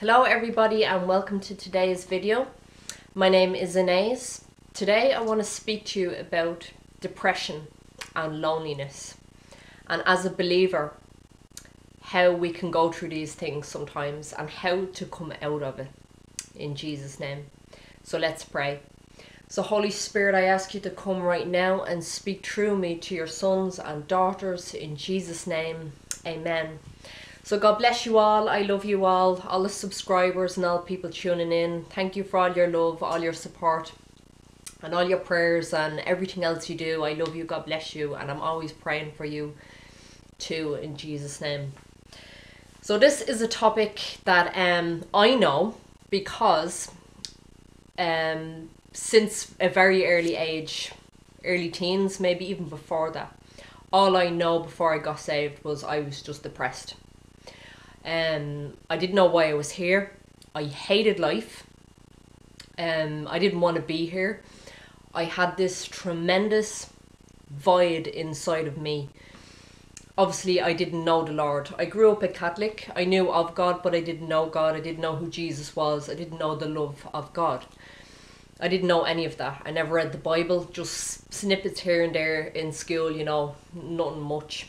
Hello everybody and welcome to today's video. My name is Inez. Today I want to speak to you about depression and loneliness and as a believer how we can go through these things sometimes and how to come out of it in Jesus name. So let's pray. So Holy Spirit I ask you to come right now and speak through me to your sons and daughters in Jesus name. Amen. So God bless you all. I love you all, all the subscribers and all people tuning in. Thank you for all your love, all your support, and all your prayers and everything else you do. I love you. God bless you, and I'm always praying for you too in Jesus' name. So this is a topic that um I know because um since a very early age, early teens, maybe even before that, all I know before I got saved was I was just depressed. Um, I didn't know why I was here. I hated life. Um, I didn't want to be here. I had this tremendous void inside of me. Obviously, I didn't know the Lord. I grew up a Catholic. I knew of God, but I didn't know God. I didn't know who Jesus was. I didn't know the love of God. I didn't know any of that. I never read the Bible, just snippets here and there in school, you know, nothing much.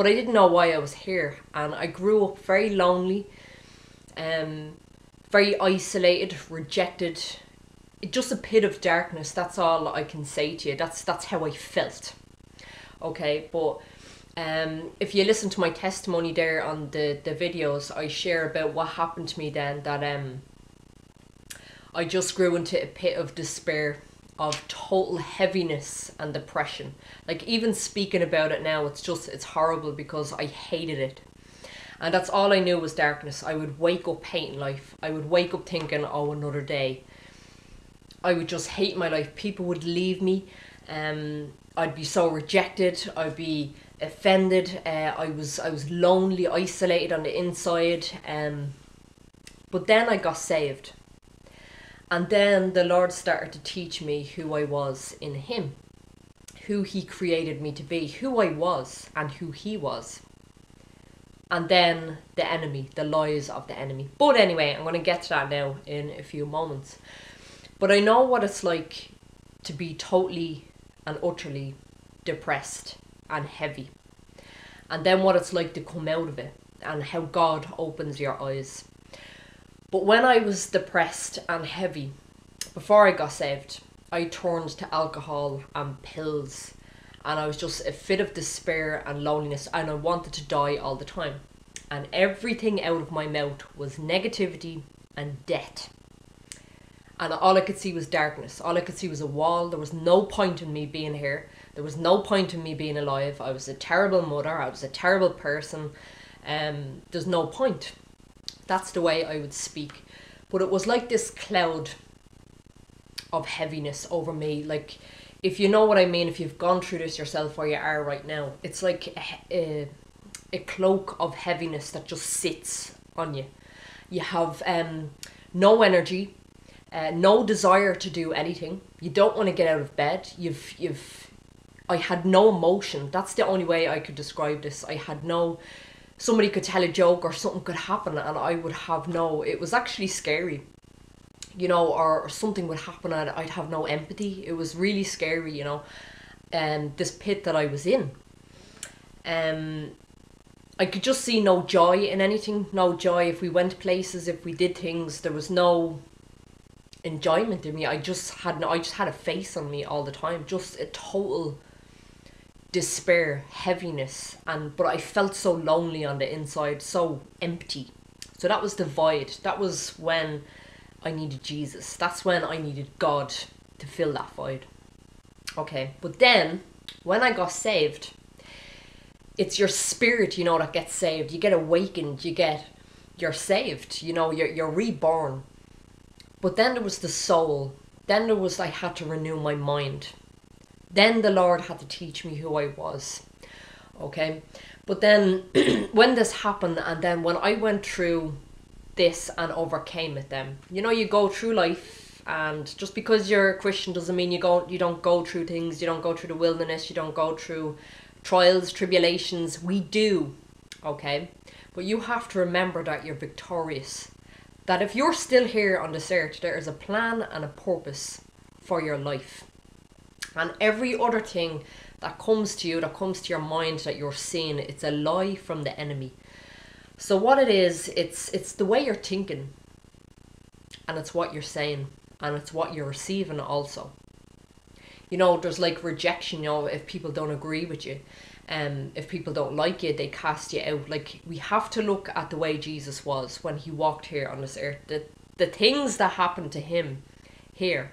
But I didn't know why I was here, and I grew up very lonely, um, very isolated, rejected, just a pit of darkness. That's all I can say to you. That's that's how I felt. Okay, but um, if you listen to my testimony there on the the videos, I share about what happened to me then. That um, I just grew into a pit of despair, of total heaviness and depression. Like even speaking about it now, it's just it's horrible because I hated it. And that's all I knew was darkness. I would wake up hating life. I would wake up thinking, oh, another day. I would just hate my life. People would leave me. Um, I'd be so rejected. I'd be offended. Uh, I was I was lonely, isolated on the inside. Um, but then I got saved and then the Lord started to teach me who I was in Him, who He created me to be, who I was, and who He was. And then the enemy, the lies of the enemy. But anyway, I'm going to get to that now in a few moments. But I know what it's like to be totally and utterly depressed and heavy. And then what it's like to come out of it and how God opens your eyes but when I was depressed and heavy, before I got saved, I turned to alcohol and pills. And I was just a fit of despair and loneliness, and I wanted to die all the time. And everything out of my mouth was negativity and death. And all I could see was darkness. All I could see was a wall. There was no point in me being here. There was no point in me being alive. I was a terrible mother. I was a terrible person. Um, there's no point. That's the way I would speak. But it was like this cloud of heaviness over me. Like, if you know what I mean, if you've gone through this yourself where you are right now, it's like a, a, a cloak of heaviness that just sits on you. You have um, no energy, uh, no desire to do anything. You don't want to get out of bed. You've you've I had no emotion. That's the only way I could describe this. I had no somebody could tell a joke or something could happen and I would have no it was actually scary you know or something would happen and I'd have no empathy. It was really scary you know and um, this pit that I was in. Um I could just see no joy in anything no joy. If we went places if we did things there was no enjoyment in me. I just had no I just had a face on me all the time just a total despair, heaviness, and but I felt so lonely on the inside, so empty. So that was the void. That was when I needed Jesus. That's when I needed God to fill that void. Okay, but then when I got saved, it's your spirit, you know, that gets saved. You get awakened. You get, you're saved. You know, you're you're reborn. But then there was the soul. Then there was I had to renew my mind. Then the Lord had to teach me who I was. Okay. But then when this happened, and then when I went through this and overcame it, then, you know, you go through life and just because you're a Christian doesn't mean you go you don't go through things, you don't go through the wilderness, you don't go through trials, tribulations. We do, okay? But you have to remember that you're victorious. That if you're still here on this earth, there is a plan and a purpose for your life. And every other thing that comes to you, that comes to your mind that you're seeing, it's a lie from the enemy. So what it is, it's it's the way you're thinking and it's what you're saying and it's what you're receiving also. You know, there's like rejection, you know, if people don't agree with you. Um, if people don't like you, they cast you out. Like we have to look at the way Jesus was when he walked here on this earth. The the things that happened to him here,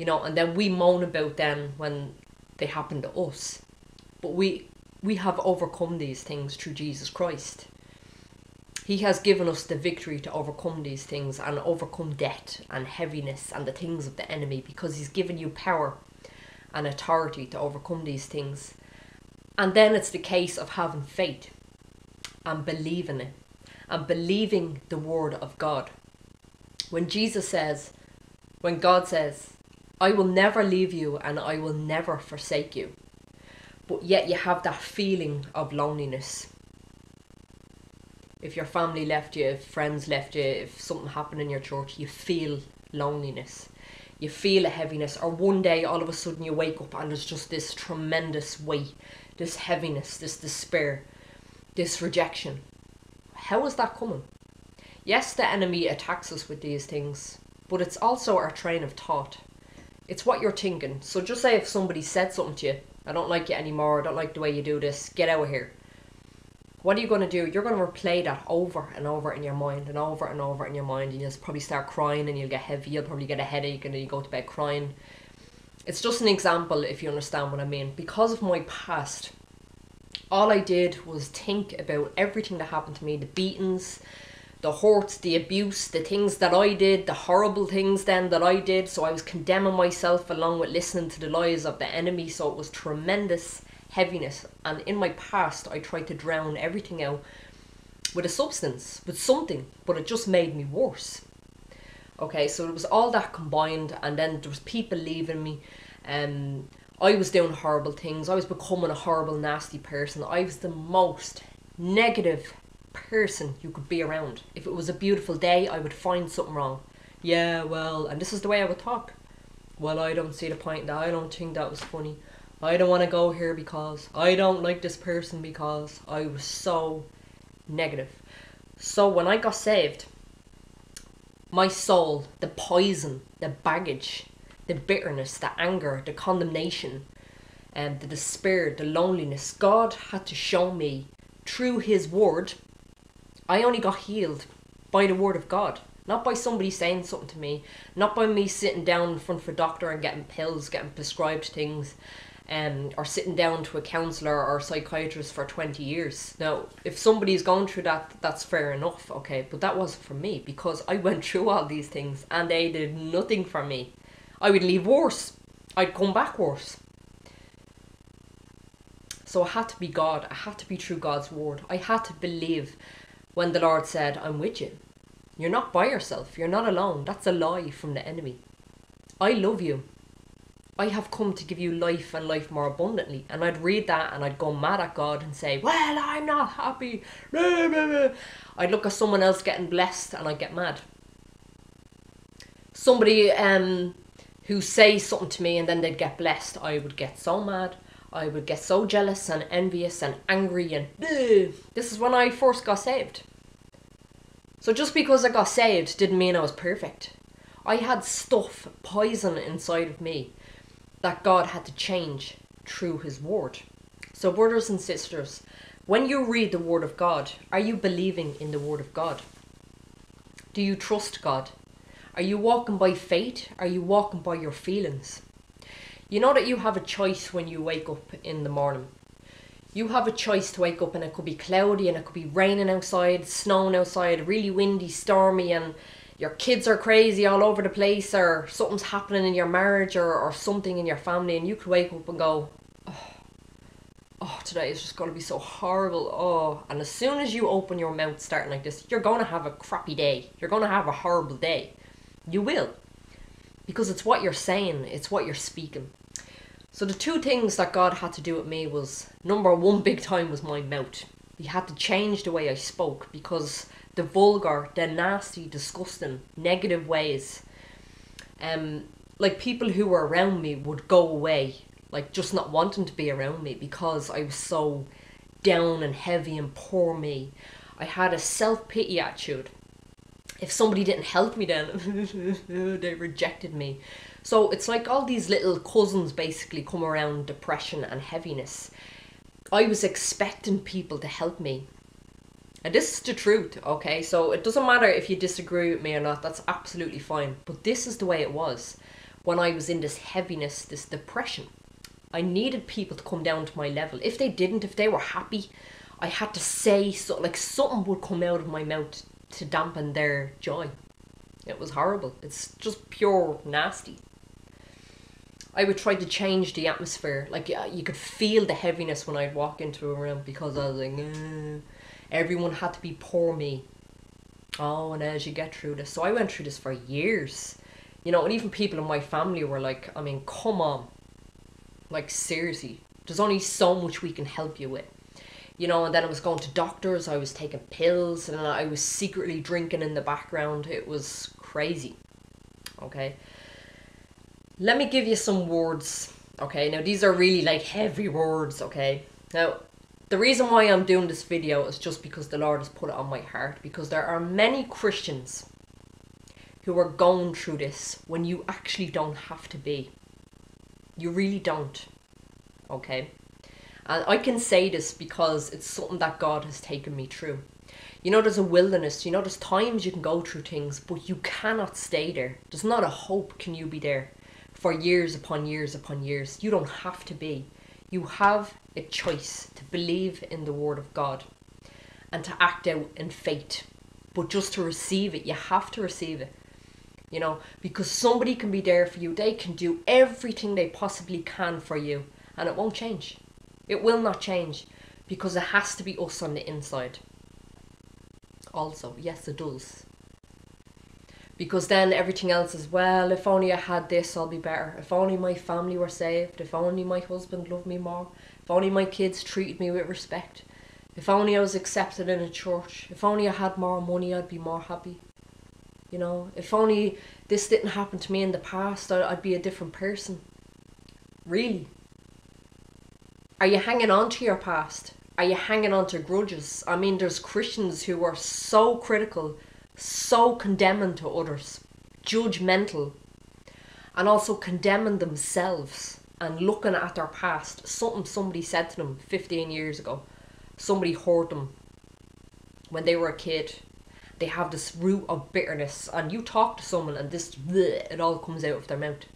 you know, and then we moan about them when they happen to us. But we we have overcome these things through Jesus Christ. He has given us the victory to overcome these things and overcome debt and heaviness and the things of the enemy because He's given you power and authority to overcome these things. And then it's the case of having faith and believing it and believing the word of God. When Jesus says, when God says, I will never leave you and I will never forsake you, but yet you have that feeling of loneliness if your family left you, if friends left you, if something happened in your church, you feel loneliness. You feel a heaviness, or one day all of a sudden you wake up and there's just this tremendous weight, this heaviness, this despair, this rejection. How is that coming? Yes, the enemy attacks us with these things, but it's also our train of thought. It's what you're thinking. So just say if somebody said something to you, I don't like you anymore, I don't like the way you do this, get out of here what are you going to do? You're going to replay that over and over in your mind and over and over in your mind, and you'll probably start crying and you'll get heavy. You'll probably get a headache and then you go to bed crying. It's just an example if you understand what I mean. Because of my past, all I did was think about everything that happened to me the beatings, the hurts, the abuse, the things that I did, the horrible things then that I did. So I was condemning myself along with listening to the lies of the enemy. So it was tremendous heaviness. And in my past, I tried to drown everything out with a substance, with something, but it just made me worse. Okay, so it was all that combined, and then there was people leaving me. Um, I was doing horrible things. I was becoming a horrible, nasty person. I was the most negative person you could be around. If it was a beautiful day, I would find something wrong. Yeah, well, and this is the way I would talk. Well, I don't see the point. That I don't think that was funny. I don't want to go here because I don't like this person because I was so negative. So when I got saved, my soul, the poison, the baggage, the bitterness, the anger, the condemnation, and the despair, the loneliness, God had to show me through His Word. I only got healed by the Word of God, not by somebody saying something to me, not by me sitting down in front of a doctor and getting pills, getting prescribed things, um, or sitting down to a counsellor or a psychiatrist for 20 years. Now, if somebody's gone through that, that's fair enough, okay, but that wasn't for me because I went through all these things and they did nothing for me. I would leave worse, I'd come back worse. So I had to be God, I had to be true God's word. I had to believe when the Lord said, I'm with you. You're not by yourself, you're not alone. That's a lie from the enemy. I love you. I have come to give you life and life more abundantly. And I'd read that and I'd go mad at God and say, Well, I'm not happy. I'd look at someone else getting blessed and I'd get mad. Somebody um, who says something to me and then they'd get blessed, I would get so mad. I would get so jealous and envious and angry and this is when I first got saved. So just because I got saved didn't mean I was perfect. I had stuff, poison inside of me that God had to change through His Word. So, brothers and sisters, when you read the Word of God, are you believing in the Word of God? Do you trust God? Are you walking by faith? Are you walking by your feelings? You know that you have a choice when you wake up in the morning. You have a choice to wake up and it could be cloudy and it could be raining outside, snowing outside, really windy, stormy, and your kids are crazy all over the place or something's happening in your marriage or, or something in your family and you could wake up and go oh, oh today is just going to be so horrible. Oh and as soon as you open your mouth starting like this you're going to have a crappy day. You're going to have a horrible day. You will because it's what you're saying it's what you're speaking so the two things that god had to do with me was number one big time was my mouth He had to change the way I spoke because the vulgar, the nasty, disgusting, negative ways, um, like people who were around me would go away, like just not wanting to be around me because I was so down and heavy and poor me. I had a self pity attitude. If somebody didn't help me, then they rejected me. So it's like all these little cousins basically come around depression and heaviness. I was expecting people to help me. And this is the truth, okay? So it doesn't matter if you disagree with me or not, that's absolutely fine. But this is the way it was when I was in this heaviness, this depression. I needed people to come down to my level. If they didn't, if they were happy, I had to say so like something would come out of my mouth to dampen their joy. It was horrible. It's just pure nasty. I would try to change the atmosphere. Like you could feel the heaviness when I'd walk into a room because I was like, everyone had to be poor me. Oh, and as you get through this, so I went through this for years, you know, and even people in my family were like, I mean, come on, like seriously, there's only so much we can help you with. You know, and then I was going to doctors, I was taking pills, and I was secretly drinking in the background. It was crazy. Okay let me give you some words. Okay, now these are really like heavy words, okay? Now, the reason why I'm doing this video is just because the Lord has put it on my heart because there are many Christians who are going through this when you actually don't have to be. You really don't. Okay? And I can say this because it's something that God has taken me through. You know, there's a wilderness, you know, there's times you can go through things, but you cannot stay there. There's not a hope can you be there for years upon years upon years. You don't have to be. You have a choice to believe in the Word of God and to act out in faith. But just to receive it, you have to receive it. You know, because somebody can be there for you. They can do everything they possibly can for you, and it won't change. It will not change because it has to be us on the inside. Also, yes, it does because then everything else is well. If only i had this i'll be better. If only my family were saved. If only my husband loved me more. If only my kids treated me with respect. If only i was accepted in a church. If only i had more money i'd be more happy. You know if only this didn't happen to me in the past i'd be a different person. Really? Are you hanging on to your past? Are you hanging on to grudges? I mean there's christians who are so critical so condemning to others, judgmental, and also condemning themselves and looking at their past. Something somebody said to them 15 years ago. Somebody hurt them when they were a kid. They have this root of bitterness, and you talk to someone, and this bleh, it all comes out of their mouth.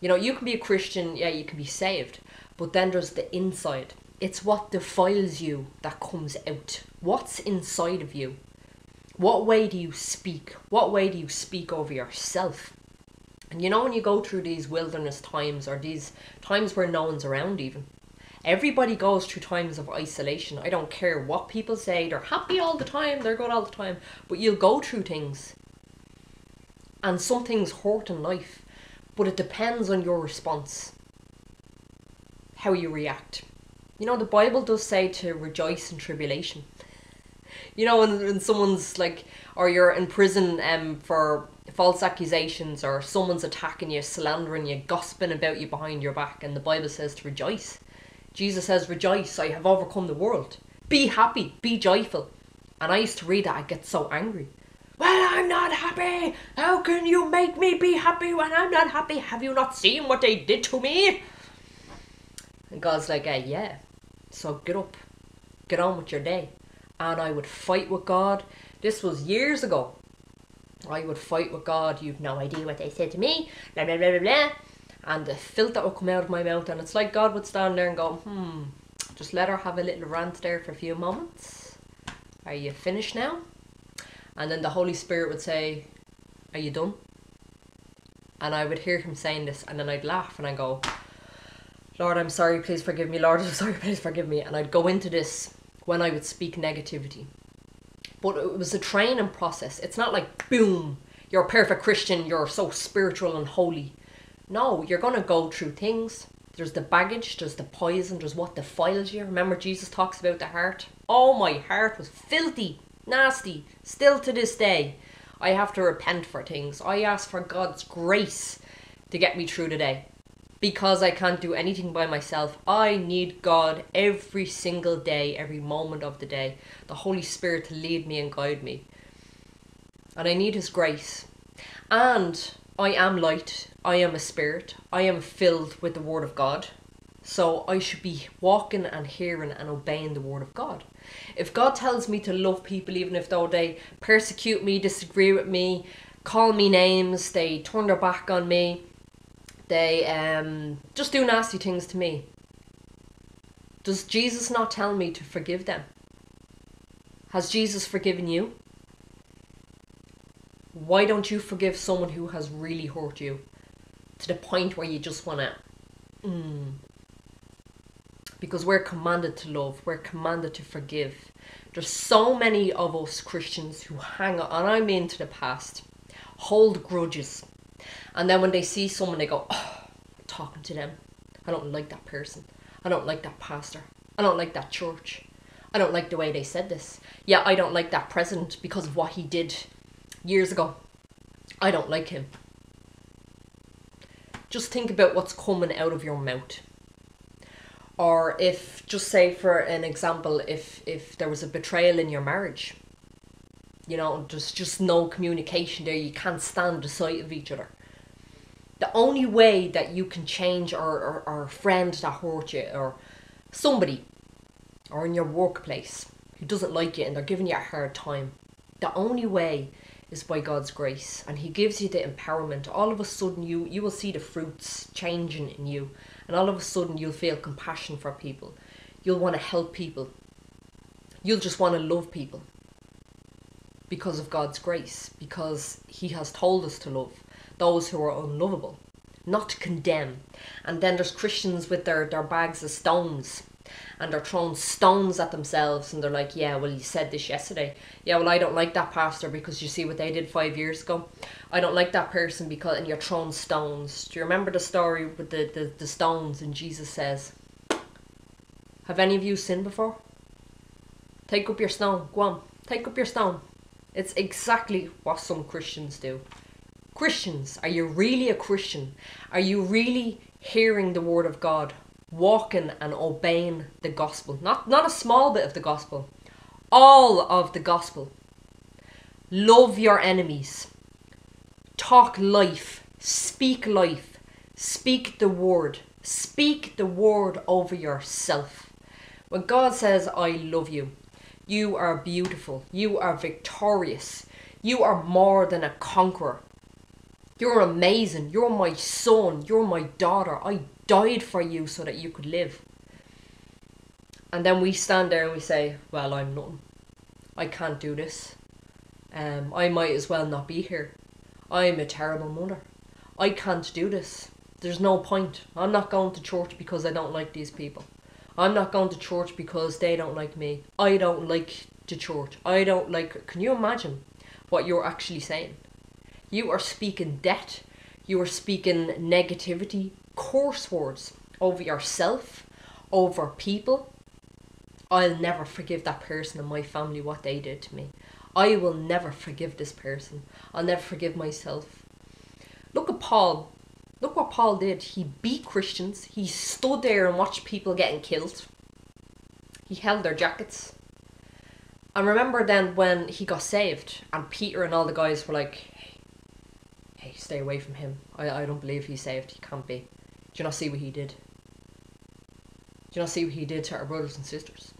You know, you can be a Christian, yeah, you can be saved, but then there's the inside. It's what defiles you that comes out. What's inside of you? What way do you speak? What way do you speak over yourself? And you know, when you go through these wilderness times or these times where no one's around, even, everybody goes through times of isolation. I don't care what people say, they're happy all the time, they're good all the time, but you'll go through things. And some things hurt in life, but it depends on your response, how you react. You know, the Bible does say to rejoice in tribulation you know when, when someone's like or you're in prison um for false accusations or someone's attacking you slandering you gossiping about you behind your back and the bible says to rejoice. Jesus says rejoice i have overcome the world. Be happy be joyful. And i used to read that i get so angry. Well i'm not happy. How can you make me be happy when i'm not happy? Have you not seen what they did to me? And god's like uh, yeah. So get up. Get on with your day and I would fight with God. This was years ago. I would fight with God. You've no idea what they said to me. Blah blah blah blah blah. And the filth that would come out of my mouth, and it's like God would stand there and go, "Hmm, just let her have a little rant there for a few moments. Are you finished now?" And then the Holy Spirit would say, "Are you done?" And I would hear him saying this, and then I'd laugh and I'd go, "Lord, I'm sorry. Please forgive me. Lord, I'm sorry. Please forgive me." And I'd go into this when I would speak negativity. But it was a training process. It's not like, boom, you're a perfect Christian, you're so spiritual and holy. No, you're going to go through things. There's the baggage, there's the poison, there's what defiles you. Remember, Jesus talks about the heart. Oh, my heart was filthy, nasty, still to this day. I have to repent for things. I ask for God's grace to get me through the day because I can't do anything by myself. I need God every single day, every moment of the day. The Holy Spirit to lead me and guide me. And I need His grace. And I am light. I am a spirit. I am filled with the Word of God. So I should be walking and hearing and obeying the Word of God. If God tells me to love people, even if though they persecute me, disagree with me, call me names, they turn their back on me, they um, just do nasty things to me. Does Jesus not tell me to forgive them? Has Jesus forgiven you? Why don't you forgive someone who has really hurt you to the point where you just want to. Mm. Because we're commanded to love, we're commanded to forgive. There's so many of us Christians who hang on, and I mean to the past, hold grudges and then when they see someone, they go, oh, talking to them. I don't like that person. I don't like that pastor. I don't like that church. I don't like the way they said this. Yeah, I don't like that president because of what he did years ago. I don't like him. Just think about what's coming out of your mouth. Or if, just say for an example, if if there was a betrayal in your marriage, you know, there's just no communication there. You can't stand the sight of each other. The only way that you can change or, or, or a friend that hurt you or somebody or in your workplace who doesn't like you and they're giving you a hard time, the only way is by God's grace and he gives you the empowerment. All of a sudden you you will see the fruits changing in you and all of a sudden you'll feel compassion for people. You'll want to help people. You'll just want to love people because of God's grace, because He has told us to love those who are unlovable, not to condemn. And then there's Christians with their, their bags of stones and they're throwing stones at themselves and they're like, Yeah, well, you said this yesterday. Yeah, well, I don't like that pastor because you see what they did five years ago. I don't like that person because, and you're throwing stones. Do you remember the story with the, the, the stones? And Jesus says, Have any of you sinned before? Take up your stone. Go on, take up your stone. It's exactly what some Christians do. Christians, are you really a Christian? Are you really hearing the word of God, walking and obeying the gospel? Not not a small bit of the gospel. All of the gospel. Love your enemies. Talk life. Speak life. Speak the word. Speak the word over yourself. When God says, I love you, you are beautiful. You are victorious. You are more than a conqueror. You're amazing. You're my son. You're my daughter. I died for you so that you could live. And then we stand there and we say, Well, I'm nothing. I can't do this. Um, I might as well not be here. I'm a terrible mother. I can't do this. There's no point. I'm not going to church because I don't like these people. I'm not going to church because they don't like me. I don't like the church. I don't like. Can you imagine what you're actually saying? You are speaking debt. You are speaking negativity, coarse words over yourself, over people. I'll never forgive that person in my family what they did to me. I will never forgive this person. I'll never forgive myself. Look at Paul. Look what Paul did. He beat Christians. He stood there and watched people getting killed. He held their jackets. And remember then when he got saved and Peter and all the guys were like, hey, hey, stay away from him. I, I don't believe he's saved. He can't be. Do you not see what he did? Do you not see what he did to our brothers and sisters?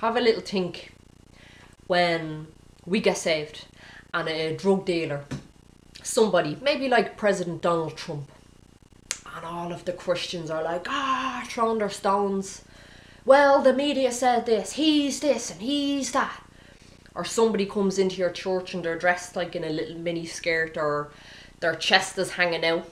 Have a little think when we get saved and a drug dealer somebody, maybe like President Donald Trump, and all of the Christians are like, ah, throwing their stones. Well, the media said this, he's this, and he's that. Or somebody comes into your church and they're dressed like in a little mini skirt or their chest is hanging out.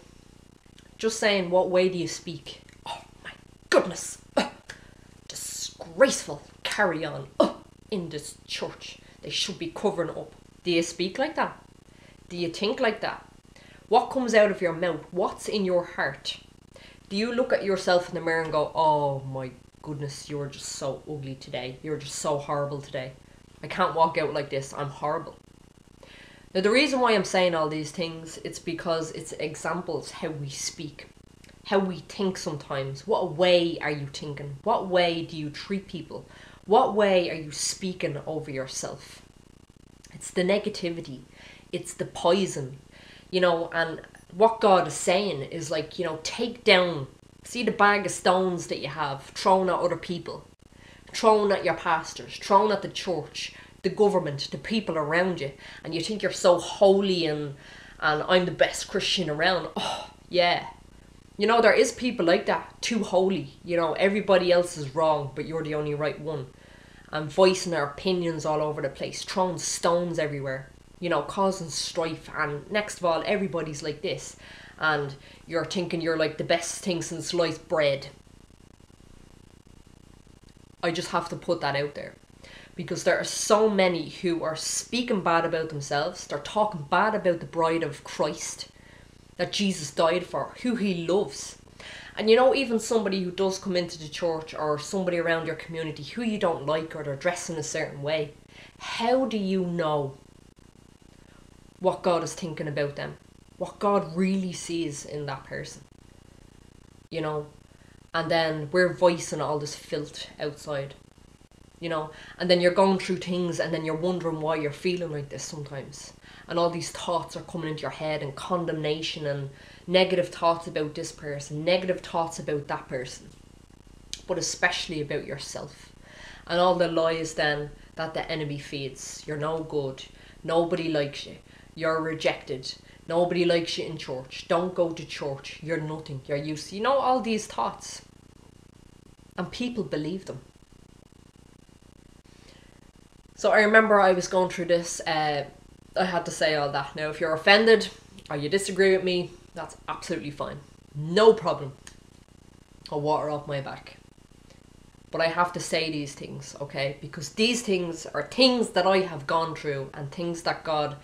Just saying, what way do you speak? Oh my goodness! Uh, disgraceful. Carry on. Uh, in this church. They should be covering up. Do you speak like that? Do you think like that? What comes out of your mouth? What's in your heart? Do you look at yourself in the mirror and go, oh my goodness, you're just so ugly today. You're just so horrible today. I can't walk out like this. I'm horrible. Now, the reason why I'm saying all these things, it's because it's examples how we speak, how we think sometimes. What way are you thinking? What way do you treat people? What way are you speaking over yourself? It's the negativity, it's the poison, you know, and what God is saying is like, you know, take down, see the bag of stones that you have thrown at other people, thrown at your pastors, thrown at the church, the government, the people around you, and you think you're so holy and and I'm the best Christian around. Oh, yeah. You know, there is people like that, too holy. You know, everybody else is wrong, but you're the only right one. And voicing their opinions all over the place, throwing stones everywhere, you know, causing strife. And next of all, everybody's like this. And you're thinking you're like the best thing since sliced bread. I just have to put that out there because there are so many who are speaking bad about themselves. They're talking bad about the bride of Christ that Jesus died for, who he loves. And you know, even somebody who does come into the church or somebody around your community who you don't like or they're dressing a certain way, how do you know what God is thinking about them? What God really sees in that person? You know, and then we're voicing all this filth outside you know? And then you're going through things and then you're wondering why you're feeling like this sometimes. And all these thoughts are coming into your head and condemnation and negative thoughts about this person negative thoughts about that person but especially about yourself. And all the lies then that the enemy feeds. You're no good. Nobody likes you you're rejected nobody likes you in church don't go to church you're nothing you're used you know all these thoughts and people believe them so I remember I was going through this. Uh, I had to say all that. Now, if you're offended or you disagree with me, that's absolutely fine. No problem. I'll water off my back. But I have to say these things, okay? Because these things are things that I have gone through and things that God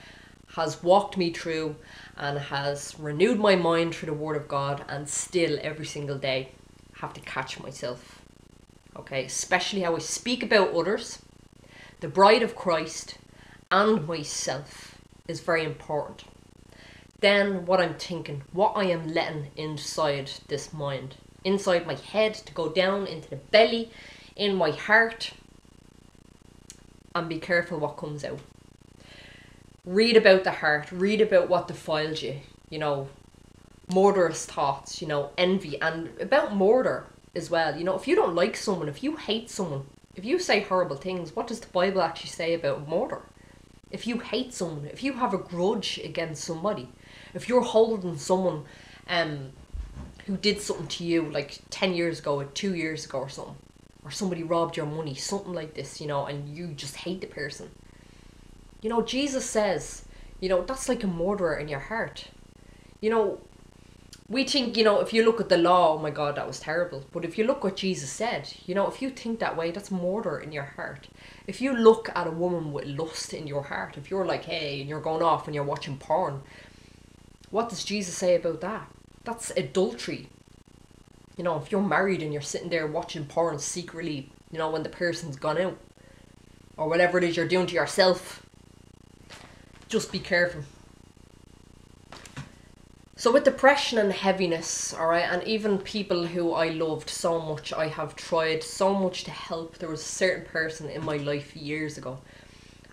has walked me through and has renewed my mind through the Word of God, and still every single day have to catch myself. Okay, especially how I speak about others the bride of Christ, and myself is very important. Then, what I'm thinking, what I am letting inside this mind, inside my head to go down into the belly, in my heart, and be careful what comes out. Read about the heart, read about what defiles you, you know, murderous thoughts, you know, envy, and about murder as well. You know, if you don't like someone, if you hate someone, if you say horrible things, what does the Bible actually say about murder? If you hate someone, if you have a grudge against somebody, if you're holding someone um, who did something to you like 10 years ago or 2 years ago or something, or somebody robbed your money, something like this, you know, and you just hate the person. You know, Jesus says, you know, that's like a murderer in your heart. You know, we think, you know, if you look at the law, oh my God, that was terrible. But if you look what Jesus said, you know, if you think that way, that's murder in your heart. If you look at a woman with lust in your heart, if you're like, hey, and you're going off and you're watching porn, what does Jesus say about that? That's adultery. You know, if you're married and you're sitting there watching porn secretly, you know, when the person's gone out, or whatever it is you're doing to yourself, just be careful. So with depression and heaviness, all right, and even people who I loved so much, I have tried so much to help. There was a certain person in my life years ago,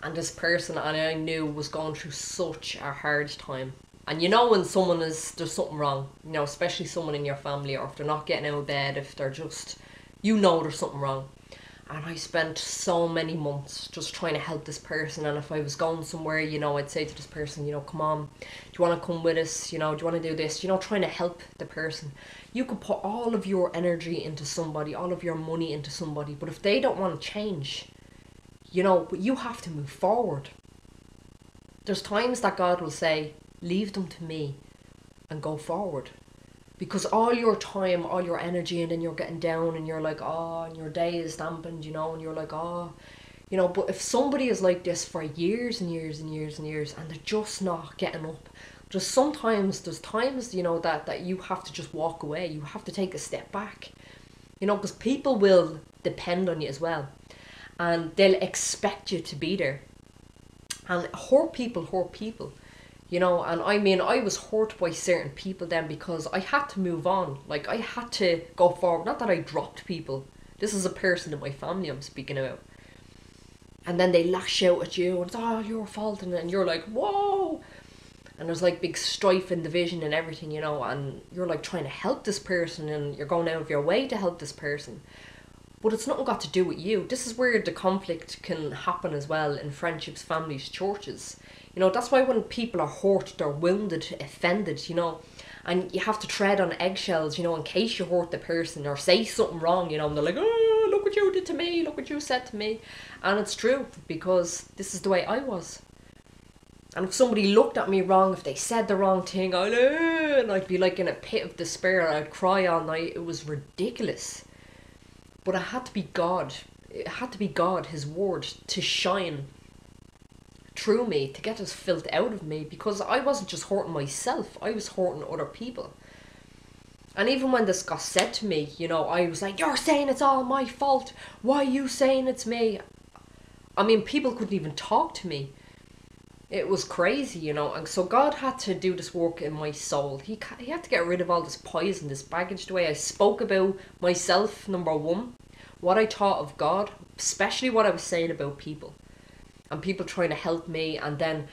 and this person and I knew was going through such a hard time. And you know when someone is there's something wrong, you know, especially someone in your family, or if they're not getting out of bed, if they're just, you know, there's something wrong and I spent so many months just trying to help this person. And if I was going somewhere, you know, I'd say to this person, you know, come on, do you want to come with us? You know, do you want to do this? You know, trying to help the person. You could put all of your energy into somebody, all of your money into somebody, but if they don't want to change, you know, you have to move forward. There's times that God will say, leave them to me and go forward because all your time, all your energy, and then you're getting down and you're like, oh, and your day is dampened, you know, and you're like, oh, you know. But if somebody is like this for years and years and years and years, and they're just not getting up, just sometimes there's times you know that that you have to just walk away you have to take a step back you know because people will depend on you as well and they'll expect you to be there and hurt people hurt people you know and i mean i was hurt by certain people then because i had to move on. Like i had to go forward. Not that i dropped people. This is a person in my family i'm speaking about. And then they lash out at you and it's all oh, your fault and, and you're like whoa. And there's like big strife and division and everything you know and you're like trying to help this person and you're going out of your way to help this person but it's nothing got to do with you this is where the conflict can happen as well in friendships families churches you know that's why when people are hurt they're wounded offended you know and you have to tread on eggshells you know in case you hurt the person or say something wrong you know and they're like oh look what you did to me look what you said to me and it's true because this is the way i was and if somebody looked at me wrong, if they said the wrong thing, I'd, and I'd be like in a pit of despair. I'd cry all night. It was ridiculous. But it had to be God. It had to be God, His word, to shine through me, to get this filth out of me, because I wasn't just hurting myself, I was hurting other people. And even when this got said to me, you know, I was like, You're saying it's all my fault. Why are you saying it's me? I mean, people couldn't even talk to me it was crazy, you know. And so God had to do this work in my soul. He he had to get rid of all this poison, this baggage. The way I spoke about myself, number one, what I thought of God, especially what I was saying about people, and people trying to help me, and then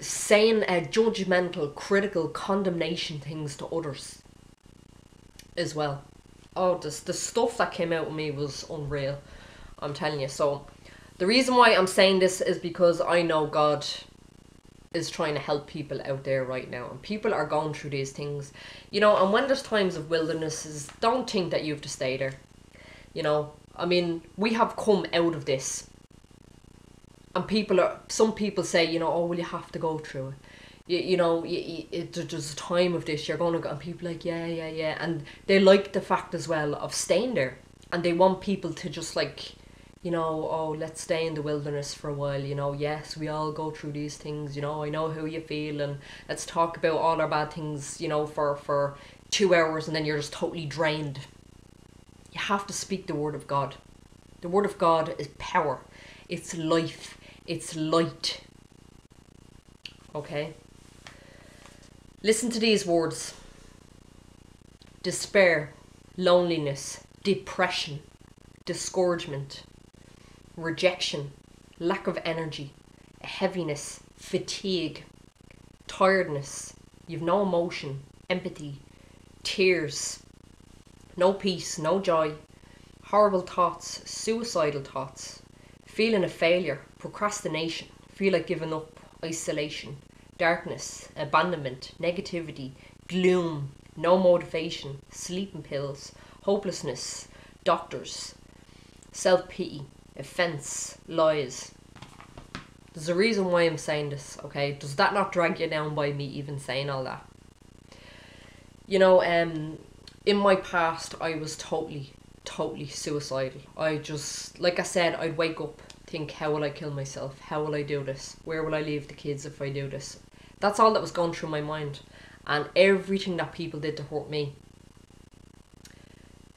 saying uh, judgmental, critical, condemnation things to others as well. Oh, this the stuff that came out of me was unreal. I'm telling you. So, the reason why I'm saying this is because I know God is trying to help people out there right now and people are going through these things you know and when there's times of wildernesses don't think that you have to stay there. You know i mean we have come out of this. And people are some people say you know oh well you have to go through it. You, you know you, you, it, there's a time of this you're going to go and people like yeah yeah yeah and they like the fact as well of staying there and they want people to just like you know, oh, let's stay in the wilderness for a while, you know, yes, we all go through these things, you know, I know how you feel, and let's talk about all our bad things, you know, for, for two hours, and then you're just totally drained. You have to speak the word of God. The word of God is power, it's life, it's light. Okay? Listen to these words despair, loneliness, depression, discouragement rejection, lack of energy, heaviness, fatigue, tiredness, you've no emotion, empathy, tears, no peace, no joy, horrible thoughts, suicidal thoughts, feeling of failure, procrastination, feel like giving up, isolation, darkness, abandonment, negativity, gloom, no motivation, sleeping pills, hopelessness, doctors, self pity, offence, lies. There's a reason why I'm saying this, okay? Does that not drag you down by me even saying all that? You know, um, in my past, I was totally, totally suicidal. I just, like I said, I'd wake up, think, how will I kill myself? How will I do this? Where will I leave the kids if I do this? That's all that was going through my mind. And everything that people did to hurt me.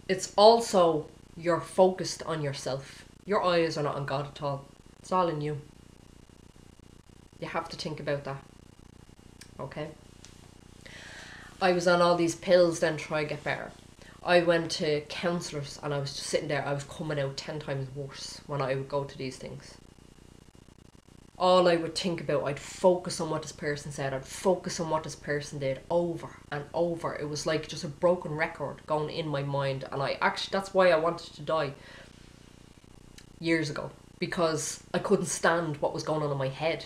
It's also you're focused on yourself your eyes are not on God at all. It's all in you. You have to think about that. Okay? I was on all these pills then try to get better. I went to counsellors and I was just sitting there, I was coming out 10 times worse when I would go to these things. All I would think about, I'd focus on what this person said, I'd focus on what this person did over and over. It was like just a broken record going in my mind, and I actually, that's why I wanted to die years ago because I couldn't stand what was going on in my head.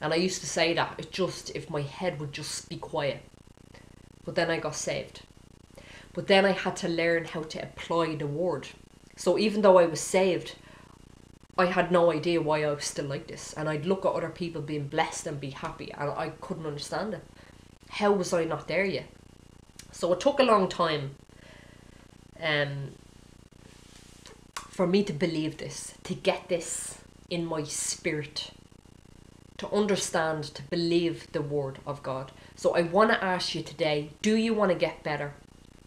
And I used to say that it just if my head would just be quiet. But then I got saved. But then I had to learn how to apply the word. So even though I was saved, I had no idea why I was still like this. And I'd look at other people being blessed and be happy, and I couldn't understand it. How was I not there yet? So it took a long time. Um, for me to believe this, to get this in my spirit, to understand, to believe the word of God. So I want to ask you today do you want to get better?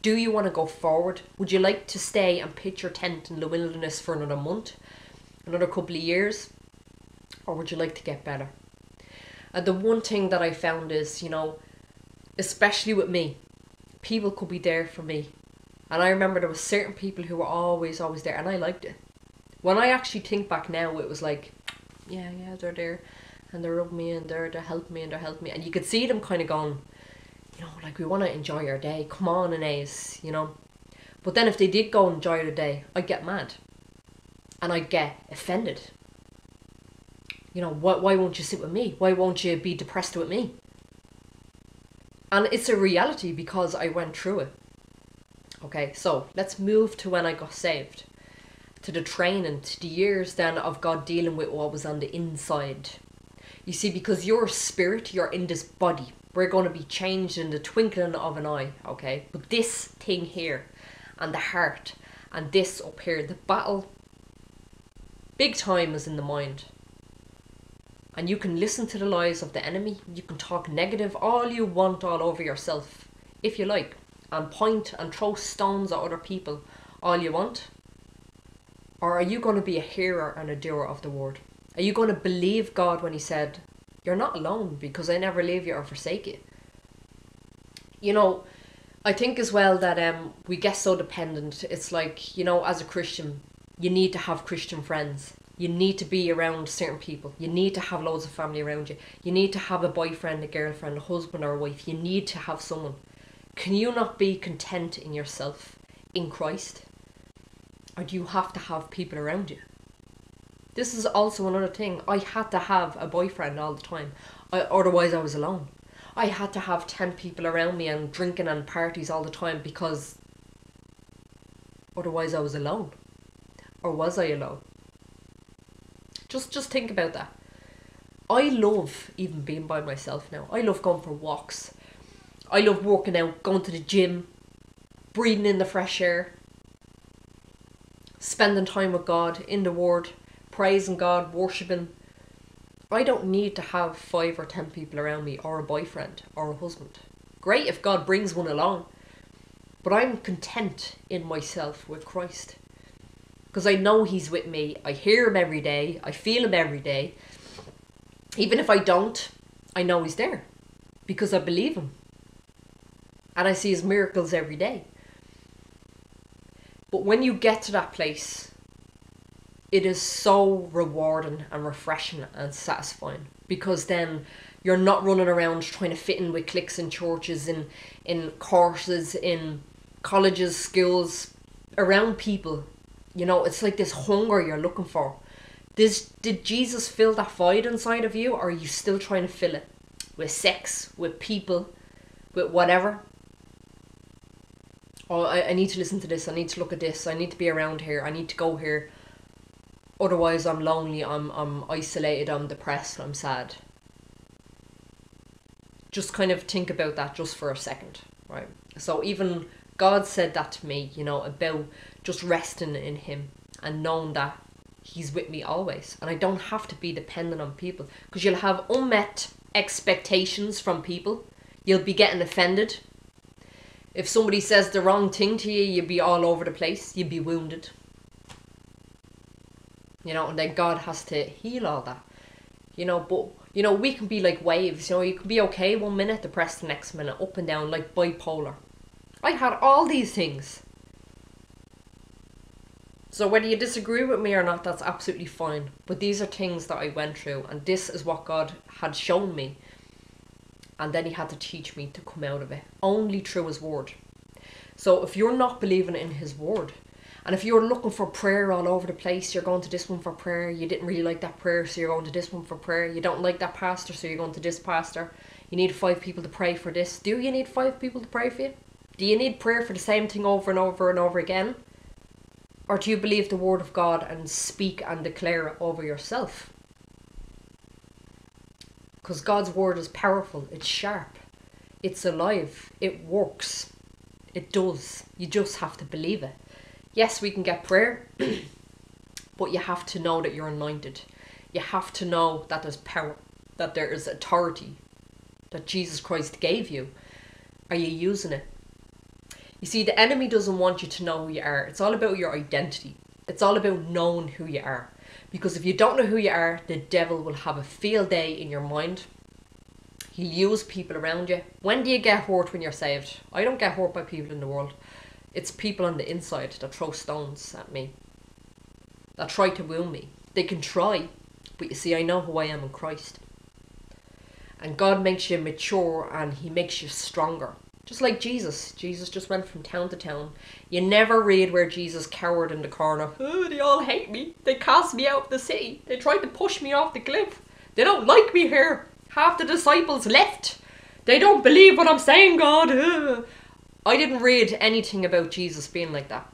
Do you want to go forward? Would you like to stay and pitch your tent in the wilderness for another month, another couple of years? Or would you like to get better? And the one thing that I found is, you know, especially with me, people could be there for me. And I remember there was certain people who were always, always there, and I liked it. When I actually think back now, it was like, yeah, yeah, they're there, and they're rubbing me, and they're they're helping me, and they're helping me, and you could see them kind of going, you know, like we want to enjoy our day. Come on, Inez, you know. But then if they did go and enjoy their day, I'd get mad, and I'd get offended. You know, why why won't you sit with me? Why won't you be depressed with me? And it's a reality because I went through it. Okay, so let's move to when I got saved. To the training, to the years then of God dealing with what was on the inside. You see, because your spirit, you're in this body. We're going to be changed in the twinkling of an eye, okay? But this thing here, and the heart, and this up here, the battle, big time is in the mind. And you can listen to the lies of the enemy. You can talk negative all you want all over yourself, if you like and point and throw stones at other people all you want? Or are you going to be a hearer and a doer of the word? Are you going to believe God when He said, You're not alone because I never leave you or forsake you? You know, I think as well that um, we get so dependent. It's like, you know, as a Christian, you need to have Christian friends. You need to be around certain people. You need to have loads of family around you. You need to have a boyfriend, a girlfriend, a husband, or a wife. You need to have someone. Can you not be content in yourself in Christ? Or do you have to have people around you? This is also another thing. I had to have a boyfriend all the time, I, otherwise, I was alone. I had to have 10 people around me and drinking and parties all the time because otherwise, I was alone. Or was I alone? Just, just think about that. I love even being by myself now. I love going for walks. I love working out, going to the gym, breathing in the fresh air, spending time with God in the Word, praising God, worshipping. I don't need to have five or ten people around me, or a boyfriend, or a husband. Great if God brings one along, but I'm content in myself with Christ. Because I know He's with me, I hear Him every day, I feel Him every day. Even if I don't, I know He's there because I believe Him and I see his miracles every day. But when you get to that place, it is so rewarding and refreshing and satisfying because then you're not running around trying to fit in with cliques in churches, in in courses, in colleges, schools, around people. You know, it's like this hunger you're looking for. This did Jesus fill that void inside of you, or are you still trying to fill it with sex, with people, with whatever? Oh, I, I need to listen to this, I need to look at this, I need to be around here, I need to go here. Otherwise, I'm lonely, I'm, I'm isolated, I'm depressed, I'm sad. Just kind of think about that just for a second, right? So, even God said that to me, you know, about just resting in Him and knowing that He's with me always. And I don't have to be dependent on people because you'll have unmet expectations from people. You'll be getting offended if somebody says the wrong thing to you, you'd be all over the place. You'd be wounded. You know, and then God has to heal all that. You know, but you know, we can be like waves. You know, you can be okay one minute, depressed the next minute, up and down, like bipolar. I had all these things. So whether you disagree with me or not, that's absolutely fine. But these are things that I went through, and this is what God had shown me and then he had to teach me to come out of it only through his word. So if you're not believing in his word, and if you're looking for prayer all over the place, you're going to this one for prayer, you didn't really like that prayer, so you're going to this one for prayer, you don't like that pastor, so you're going to this pastor, you need five people to pray for this. Do you need five people to pray for you? Do you need prayer for the same thing over and over and over again? Or do you believe the word of God and speak and declare it over yourself? Because God's word is powerful, it's sharp, it's alive, it works, it does. You just have to believe it. Yes, we can get prayer, but you have to know that you're anointed. You have to know that there's power. that there is authority that Jesus Christ gave you, are you using it? You see, the enemy doesn't want you to know who you are. It's all about your identity. It's all about knowing who you are. Because if you don't know who you are, the devil will have a field day in your mind. He'll use people around you. When do you get hurt when you're saved? I don't get hurt by people in the world. It's people on the inside that throw stones at me. That try to wound me. They can try, but you see, I know who I am in Christ. And God makes you mature and He makes you stronger. Just like Jesus. Jesus just went from town to town. You never read where Jesus cowered in the corner. Oh, they all hate me. They cast me out of the city. They tried to push me off the cliff. They don't like me here. Half the disciples left. They don't believe what I'm saying, God. I didn't read anything about Jesus being like that.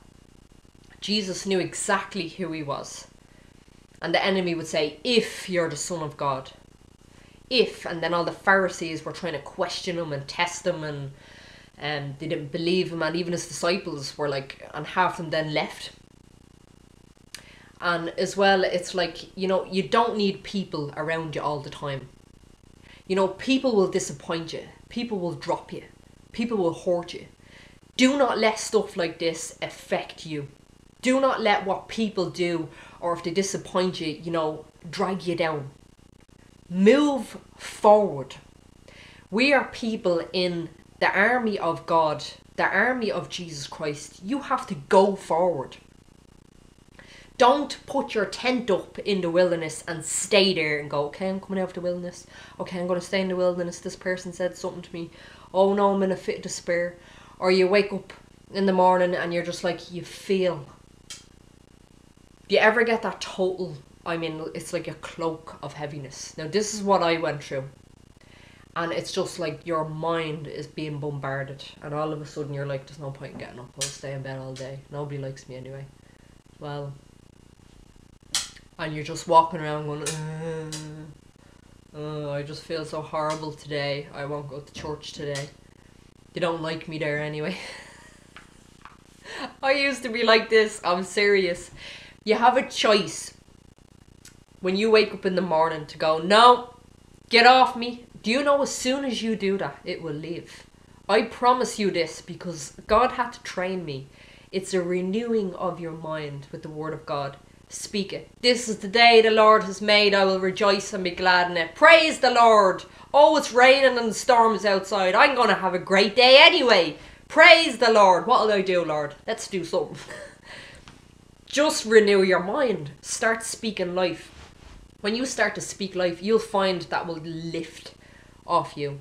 Jesus knew exactly who he was. And the enemy would say, if you're the Son of God. If, and then all the Pharisees were trying to question him and test him and um, they didn't believe him and even his disciples were like and half of them then left. And as well it's like you know you don't need people around you all the time. You know people will disappoint you. People will drop you. People will hurt you. Do not let stuff like this affect you. Do not let what people do or if they disappoint you you know drag you down. Move forward. We are people in the army of God, the army of Jesus Christ, you have to go forward. Don't put your tent up in the wilderness and stay there and go, okay, I'm coming out of the wilderness. Okay, I'm going to stay in the wilderness. This person said something to me. Oh no, I'm in a fit of despair. Or you wake up in the morning and you're just like, you feel. Do you ever get that total, I mean, it's like a cloak of heaviness. Now, this is what I went through and it's just like your mind is being bombarded and all of a sudden you're like there's no point in getting up. I'll stay in bed all day. Nobody likes me anyway. Well and you're just walking around going uh, i just feel so horrible today. I won't go to church today. They don't like me there anyway. I used to be like this. I'm serious. You have a choice when you wake up in the morning to go no get off me do you know as soon as you do that, it will leave? I promise you this because God had to train me. It's a renewing of your mind with the Word of God. Speak it. This is the day the Lord has made. I will rejoice and be glad in it. Praise the Lord. Oh, it's raining and the storms outside. I'm going to have a great day anyway. Praise the Lord. What'll I do, Lord? Let's do something. Just renew your mind. Start speaking life. When you start to speak life, you'll find that will lift off you.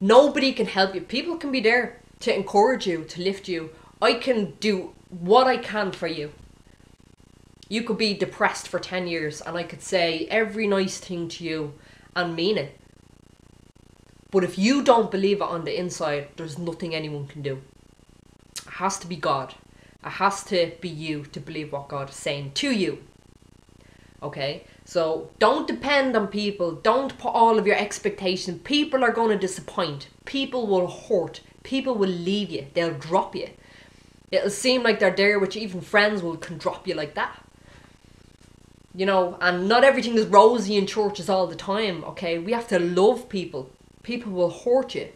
Nobody can help you. People can be there to encourage you, to lift you. I can do what I can for you. You could be depressed for 10 years and I could say every nice thing to you and mean it. But if you don't believe it on the inside, there's nothing anyone can do. It has to be God. It has to be you to believe what God is saying to you. Okay? So don't depend on people. Don't put all of your expectations. People are going to disappoint. People will hurt. People will leave you. They'll drop you. It'll seem like they're there, which even friends will can drop you like that. You know, and not everything is rosy in churches all the time, okay? We have to love people. People will hurt you,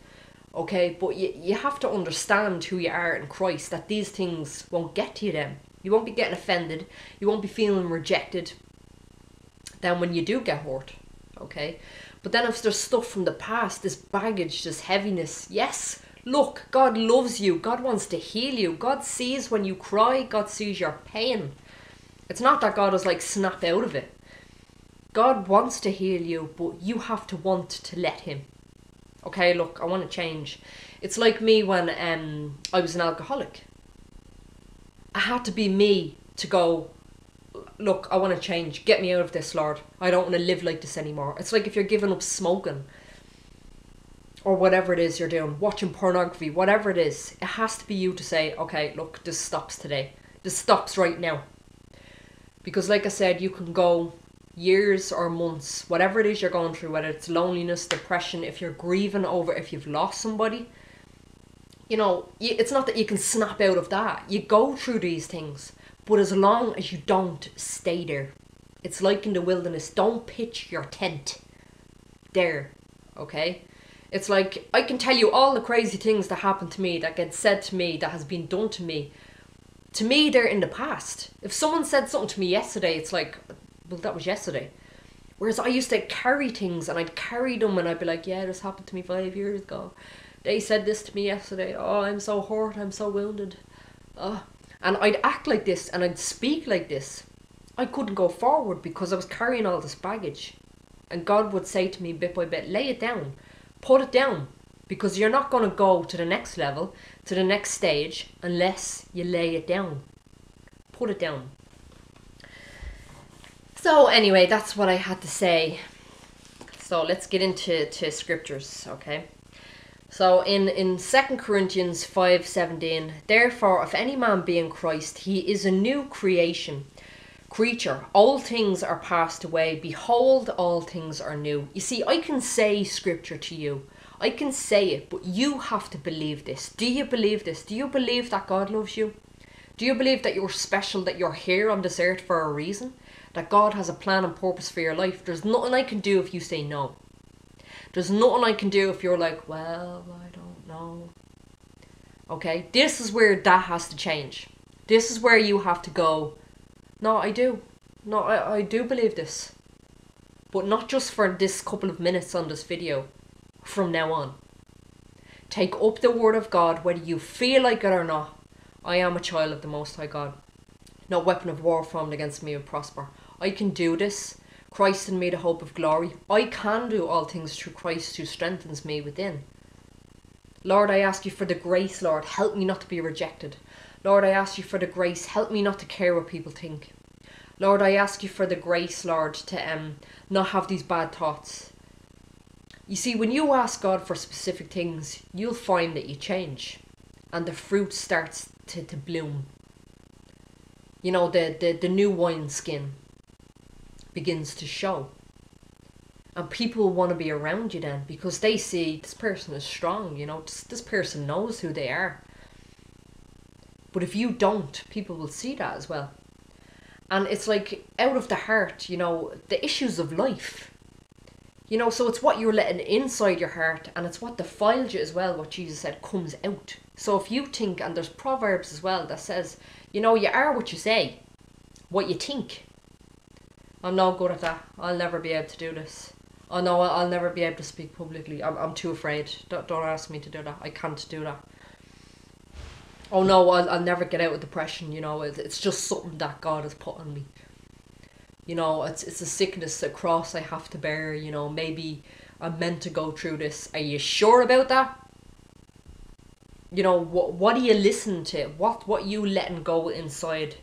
okay? But you, you have to understand who you are in Christ, that these things won't get to you then. You won't be getting offended. You won't be feeling rejected than when you do get hurt. Okay? But then if there's stuff from the past, this baggage, this heaviness, yes, look, God loves you. God wants to heal you. God sees when you cry, God sees your pain. It's not that God is like snap out of it. God wants to heal you, but you have to want to let Him. Okay, look, I want to change. It's like me when um, I was an alcoholic. I had to be me to go, look, I want to change. Get me out of this, Lord. I don't want to live like this anymore. It's like if you're giving up smoking or whatever it is you're doing, watching pornography, whatever it is, it has to be you to say, okay, look, this stops today. This stops right now. Because, like I said, you can go years or months, whatever it is you're going through, whether it's loneliness, depression, if you're grieving over if you've lost somebody, you know, it's not that you can snap out of that. You go through these things but as long as you don't stay there, it's like in the wilderness, don't pitch your tent. there, okay? It's like I can tell you all the crazy things that happened to me, that get said to me, that has been done to me. To me, they're in the past. If someone said something to me yesterday, it's like, well, that was yesterday. Whereas I used to carry things and I'd carry them and I'd be like, yeah, this happened to me five years ago. They said this to me yesterday. Oh, I'm so hurt. I'm so wounded. Oh. And I'd act like this and I'd speak like this. I couldn't go forward because I was carrying all this baggage. And God would say to me bit by bit, lay it down, put it down, because you're not going to go to the next level, to the next stage, unless you lay it down. Put it down. So, anyway, that's what I had to say. So, let's get into to scriptures, okay? So in in Second Corinthians 5:17, therefore if any man be in Christ, he is a new creation creature. All things are passed away. Behold, all things are new. You see, I can say scripture to you. I can say it, but you have to believe this. Do you believe this? Do you believe that God loves you? Do you believe that you're special, that you're here on this earth for a reason? That God has a plan and purpose for your life? There's nothing I can do if you say no. There's nothing I can do if you're like, well, I don't know. Okay? This is where that has to change. This is where you have to go, no, I do. No, I, I do believe this. But not just for this couple of minutes on this video. From now on. Take up the word of God whether you feel like it or not. I am a child of the Most High God. No weapon of war formed against me will prosper. I can do this. Christ in me, the hope of glory. I can do all things through Christ who strengthens me within. Lord, I ask you for the grace, Lord. Help me not to be rejected. Lord, I ask you for the grace. Help me not to care what people think. Lord, I ask you for the grace, Lord, to um, not have these bad thoughts. You see, when you ask God for specific things, you'll find that you change and the fruit starts to, to bloom. You know, the, the, the new wine skin begins to show. And people want to be around you then because they see this person is strong, you know, this, this person knows who they are. But if you don't, people will see that as well. And it's like out of the heart, you know, the issues of life. You know, so it's what you're letting inside your heart and it's what defiles you as well, what Jesus said comes out. So if you think, and there's Proverbs as well that says, you know, you are what you say, what you think. I'm not good at that. I'll never be able to do this. Oh no, I'll never be able to speak publicly. I'm, I'm too afraid. Don't, don't ask me to do that. I can't do that oh no, I'll, I'll never get out of depression. You know, it's, it's just something that God has put on me. You know, it's it's a sickness, a cross I have to bear. You know, maybe I'm meant to go through this. Are you sure about that? You know, what what do you listen to? What what you letting go inside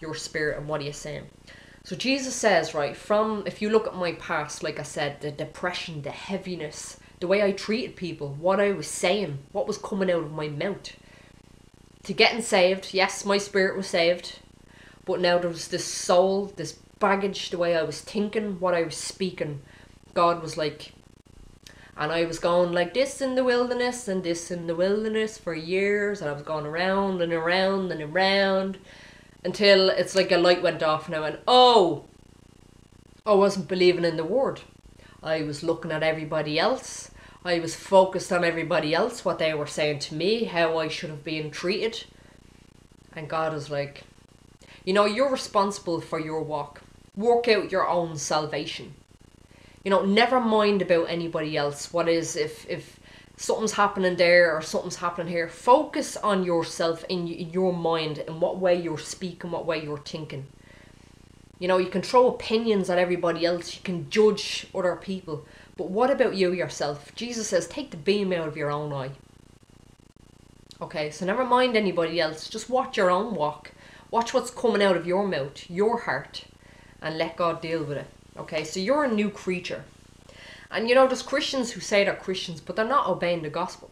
your spirit, and what are you saying? So Jesus says, right, from if you look at my past, like I said, the depression, the heaviness, the way I treated people, what I was saying, what was coming out of my mouth to getting saved. Yes, my spirit was saved, but now there was this soul, this baggage, the way I was thinking, what I was speaking. God was like, and I was going like this in the wilderness and this in the wilderness for years, and I was going around and around and around until it's like a light went off and I went, oh, I wasn't believing in the word. I was looking at everybody else I was focused on everybody else, what they were saying to me, how I should have been treated. And God is like, you know, you're responsible for your walk. Work out your own salvation. You know, never mind about anybody else. What is if if something's happening there or something's happening here? Focus on yourself in, in your mind and what way you're speaking, what way you're thinking. You know, you can throw opinions at everybody else. You can judge other people. But what about you yourself? Jesus says, take the beam out of your own eye. Okay, so never mind anybody else. Just watch your own walk. Watch what's coming out of your mouth, your heart, and let God deal with it. Okay, so you're a new creature. And you know, there's Christians who say they're Christians, but they're not obeying the gospel.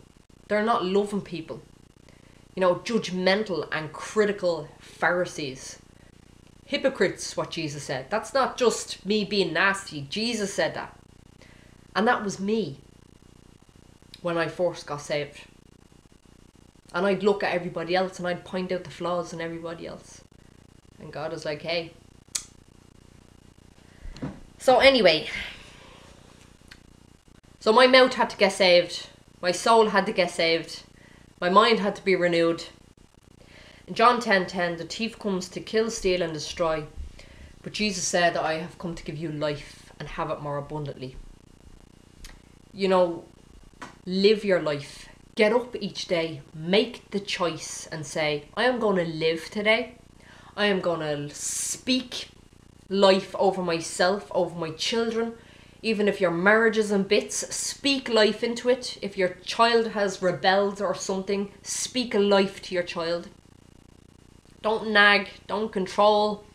They're not loving people. You know, judgmental and critical Pharisees. Hypocrites, what Jesus said. That's not just me being nasty. Jesus said that. And that was me when I first got saved. And I'd look at everybody else and I'd point out the flaws in everybody else. And God was like, hey. So, anyway, So my mouth had to get saved, my soul had to get saved, my mind had to be renewed. In John 10:10, 10, 10, the thief comes to kill, steal, and destroy. But Jesus said, that I have come to give you life and have it more abundantly. You know, live your life. Get up each day, make the choice, and say, I am going to live today. I am going to speak life over myself, over my children. Even if your marriage is in bits, speak life into it. If your child has rebelled or something, speak life to your child. Don't nag, don't control,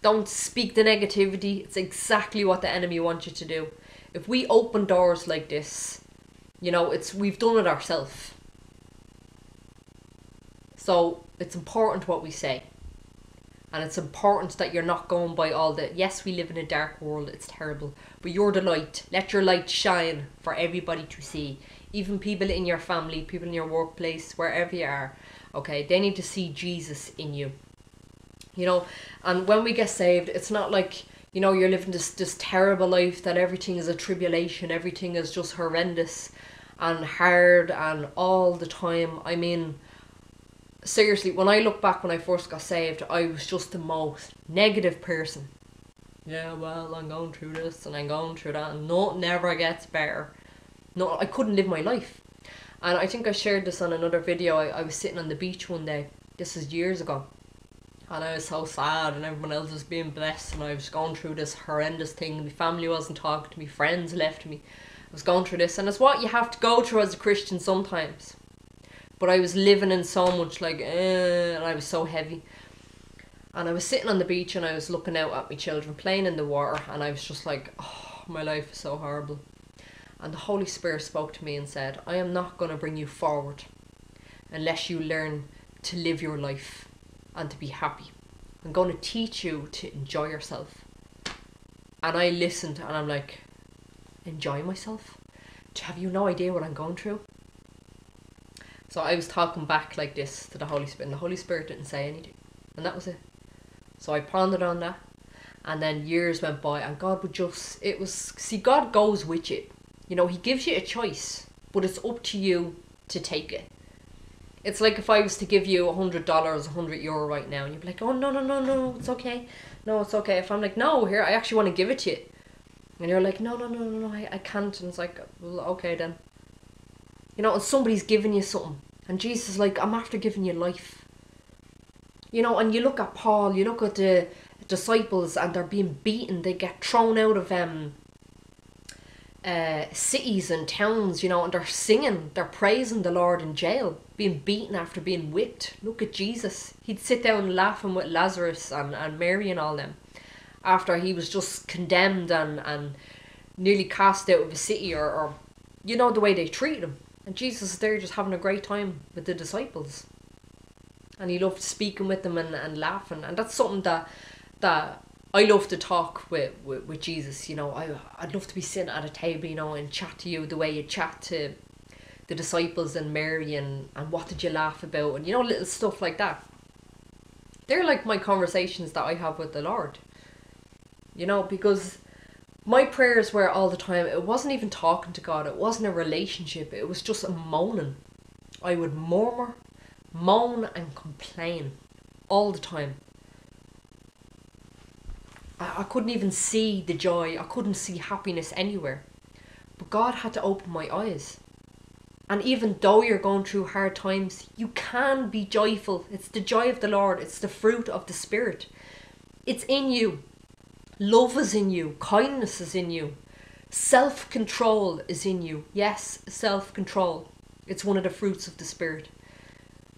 don't speak the negativity. It's exactly what the enemy wants you to do. If we open doors like this, you know, it's we've done it ourselves. So it's important what we say. And it's important that you're not going by all the yes, we live in a dark world, it's terrible. But you're the light. Let your light shine for everybody to see. Even people in your family, people in your workplace, wherever you are. Okay, they need to see Jesus in you. You know, and when we get saved, it's not like you know you're living this this terrible life that everything is a tribulation, everything is just horrendous and hard and all the time. I mean, seriously, when I look back when I first got saved, I was just the most negative person. Yeah, well, I'm going through this and I'm going through that, and no, never gets better. No, I couldn't live my life. And I think I shared this on another video. I, I was sitting on the beach one day. This is years ago. And I was so sad, and everyone else was being blessed, and I was going through this horrendous thing. My family wasn't talking to me, friends left me. I was going through this, and it's what you have to go through as a Christian sometimes. But I was living in so much like, eh, and I was so heavy. And I was sitting on the beach and I was looking out at my children playing in the water, and I was just like, oh, my life is so horrible. And the Holy Spirit spoke to me and said, I am not going to bring you forward unless you learn to live your life and to be happy. I'm going to teach you to enjoy yourself. And I listened and I'm like, enjoy myself? To have you no idea what I'm going through? So I was talking back like this to the Holy Spirit, and the Holy Spirit didn't say anything. And that was it. So I pondered on that. And then years went by, and God would just, it was, see, God goes with you. You know, He gives you a choice, but it's up to you to take it. It's like if I was to give you a hundred dollars, a hundred euro right now, and you'd be like, "Oh no, no, no, no, it's okay, no, it's okay." If I'm like, "No, here, I actually want to give it to you," and you're like, "No, no, no, no, no, I, I can't," and it's like, well, "Okay then." You know, and somebody's giving you something, and Jesus is like, "I'm after giving you life." You know, and you look at Paul, you look at the disciples, and they're being beaten. They get thrown out of um uh, cities and towns, you know, and they're singing, they're praising the Lord in jail, being beaten after being whipped. Look at Jesus. He'd sit down laughing with Lazarus and, and Mary and all them after he was just condemned and, and nearly cast out of a city or, or, you know, the way they treat him. And Jesus is there just having a great time with the disciples. And he loved speaking with them and, and laughing. And that's something that that I love to talk with, with, with Jesus, you know. I, I'd love to be sitting at a table, you know, and chat to you the way you chat to the disciples and Mary and, and what did you laugh about and, you know, little stuff like that. They're like my conversations that I have with the Lord, you know, because my prayers were all the time, it wasn't even talking to God, it wasn't a relationship, it was just a moaning. I would murmur, moan, and complain all the time I, I couldn't even see the joy. I couldn't see happiness anywhere. But God had to open my eyes. And even though you're going through hard times, you can be joyful. It's the joy of the Lord, it's the fruit of the Spirit. It's in you. Love is in you, kindness is in you, self control is in you. Yes, self control. It's one of the fruits of the Spirit.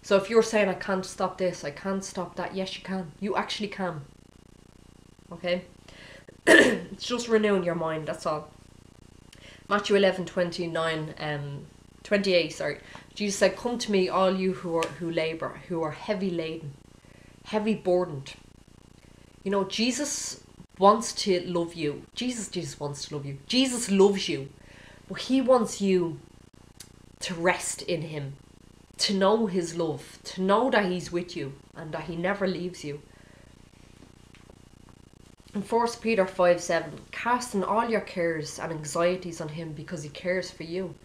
So if you're saying, I can't stop this, I can't stop that, yes, you can. You actually can okay? it's just renewing your mind, that's all. Matthew 11, 29, um, 28, sorry. Jesus said, Come to me, all you who are who labour, who are heavy laden, heavy burdened. You know, Jesus wants to love you. Jesus, Jesus wants to love you. Jesus loves you. But he wants you to rest in him, to know his love, to know that he's with you and that he never leaves you. In 1 Peter 5 7, casting all your cares and anxieties on him because he cares for you.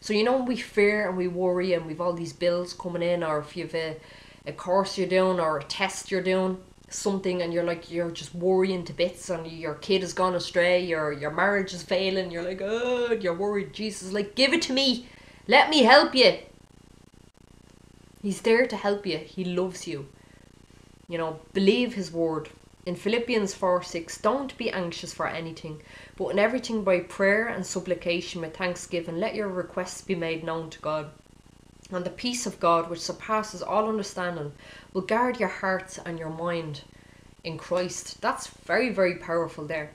So, you know, we fear and we worry and we've all these bills coming in, or if you've a, a course you're doing or a test you're doing, something, and you're like, you're just worrying to bits, and your kid has gone astray, your, your marriage is failing, you're like, oh, you're worried. Jesus like, give it to me, let me help you. He's there to help you, He loves you. You know, believe His word in Philippians 4 6, don't be anxious for anything, but in everything by prayer and supplication with thanksgiving, let your requests be made known to God. And the peace of God, which surpasses all understanding, will guard your hearts and your mind in Christ. That's very, very powerful there.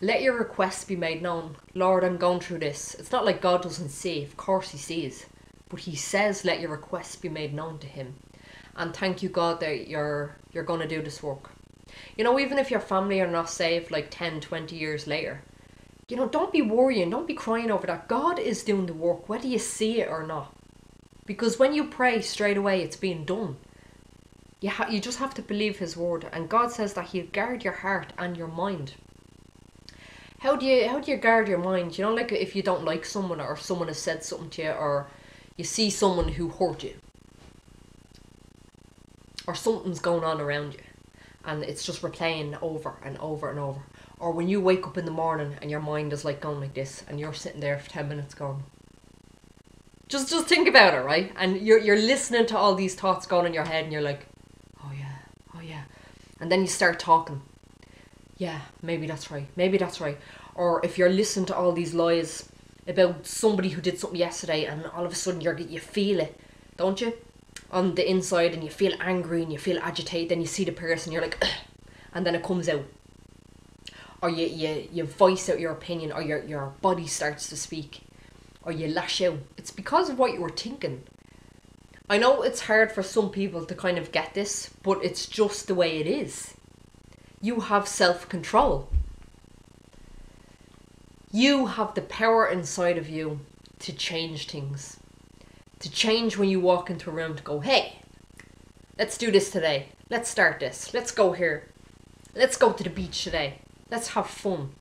Let your requests be made known. Lord, I'm going through this. It's not like God doesn't see, of course, He sees. But He says, let your requests be made known to Him. And thank you, God, that you're, you're going to do this work. You know, even if your family are not saved like 10, 20 years later, you know, don't be worrying, don't be crying over that. God is doing the work, whether you see it or not. Because when you pray straight away, it's being done. You, ha- you just have to believe His word, and God says that He'll guard your heart and your mind. How do you how do you guard your mind? You know, like if you don't like someone or someone has said something to you, or you see someone who hurt you, or something's going on around you and it's just replaying over and over and over. Or when you wake up in the morning and your mind is like going like this and you're sitting there for 10 minutes going, just just think about it, right? And you're, you're listening to all these thoughts going in your head and you're like, oh yeah, oh yeah. And then you start talking. Yeah, maybe that's right. Maybe that's right. Or if you're listening to all these lies about somebody who did something yesterday and all of a sudden you're you feel it, don't you? on the inside and you feel angry and you feel agitated, then you see the person, you're like, and then it comes out. Or you, you, you voice out your opinion, or your, your body starts to speak, or you lash out. It's because of what you were thinking. I know it's hard for some people to kind of get this, but it's just the way it is. You have self control. You have the power inside of you to change things to change when you walk into a room to go, hey, let's do this today. Let's start this. Let's go here. Let's go to the beach today. Let's have fun.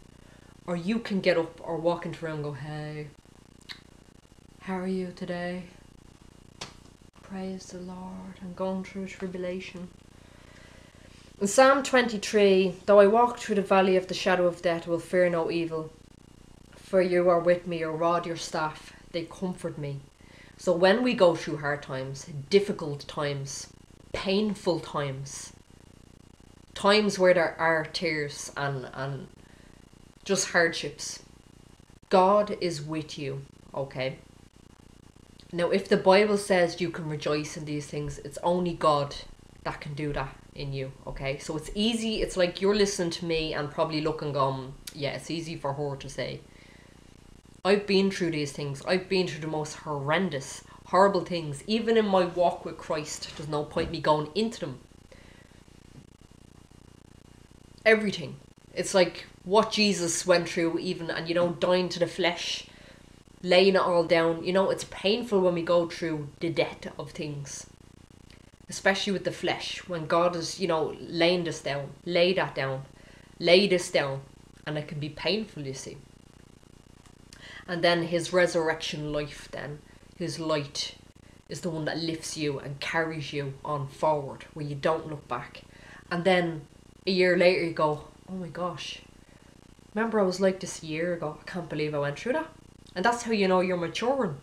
Or you can get up or walk into a room and go, hey, how are you today? Praise the Lord. I'm going through tribulation. In Psalm 23, though I walk through the valley of the shadow of death, will fear no evil. For you are with me, your rod, your staff, they comfort me. So when we go through hard times, difficult times, painful times, times where there are tears and, and just hardships, God is with you, okay? Now, if the Bible says you can rejoice in these things, it's only God that can do that in you, okay? So it's easy, it's like you're listening to me and probably looking, um, yeah, it's easy for her to say. I've been through these things. I've been through the most horrendous, horrible things. Even in my walk with Christ, there's no point me going into them. Everything. It's like what Jesus went through, even, and you know, dying to the flesh, laying it all down. You know, it's painful when we go through the death of things. Especially with the flesh, when God is, you know, laying this down, lay that down, lay this down, and it can be painful, you see and then his resurrection life then his light is the one that lifts you and carries you on forward where you don't look back and then a year later you go oh my gosh remember i was like this a year ago i can't believe i went through that and that's how you know you're maturing.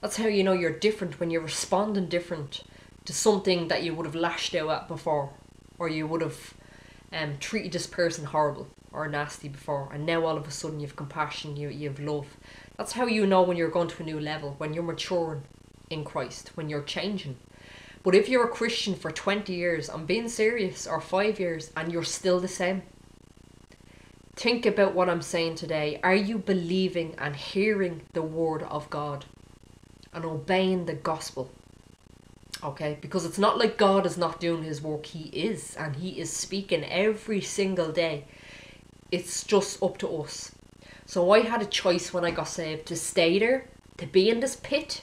That's how you know you're different when you're responding different to something that you would have lashed out at before or you would have um, treated this person horrible or nasty before and now all of a sudden you've compassion you, you have love. That's how you know when you're going to a new level when you're maturing in christ when you're changing. But if you're a christian for 20 years i'm being serious or 5 years and you're still the same think about what i'm saying today are you believing and hearing the word of god and obeying the gospel okay because it's not like god is not doing his work he is and he is speaking every single day it's just up to us. So I had a choice when I got saved to stay there, to be in this pit,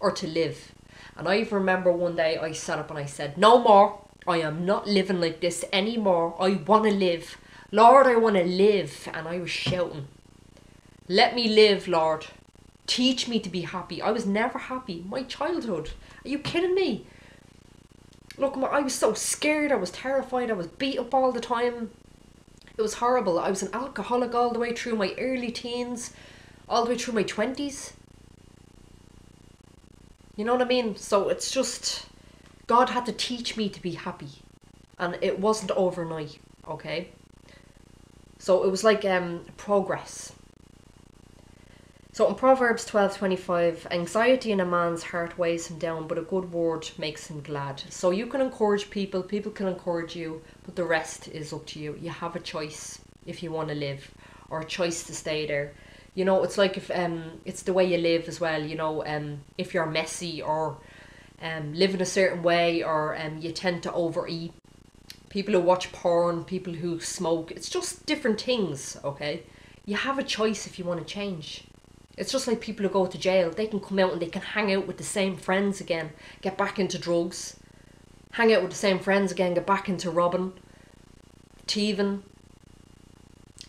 or to live. And I remember one day I sat up and I said, No more. I am not living like this anymore. I want to live Lord, I want to live. And I was shouting, Let me live, Lord. Teach me to be happy. I was never happy. My childhood. Are you kidding me? Look, I was so scared. I was terrified. I was beat up all the time. It was horrible. I was an alcoholic all the way through my early teens, all the way through my 20s. You know what I mean? So it's just, God had to teach me to be happy. And it wasn't overnight, okay? So it was like um, progress. So in Proverbs twelve twenty five, anxiety in a man's heart weighs him down, but a good word makes him glad. So you can encourage people, people can encourage you, but the rest is up to you. You have a choice if you want to live, or a choice to stay there. You know, it's like if um, it's the way you live as well. You know, um, if you're messy or um, live in a certain way, or um, you tend to overeat. People who watch porn, people who smoke, it's just different things. Okay, you have a choice if you want to change it's just like people who go to jail. They can come out and they can hang out with the same friends again, get back into drugs, hang out with the same friends again, get back into robbing, thieving.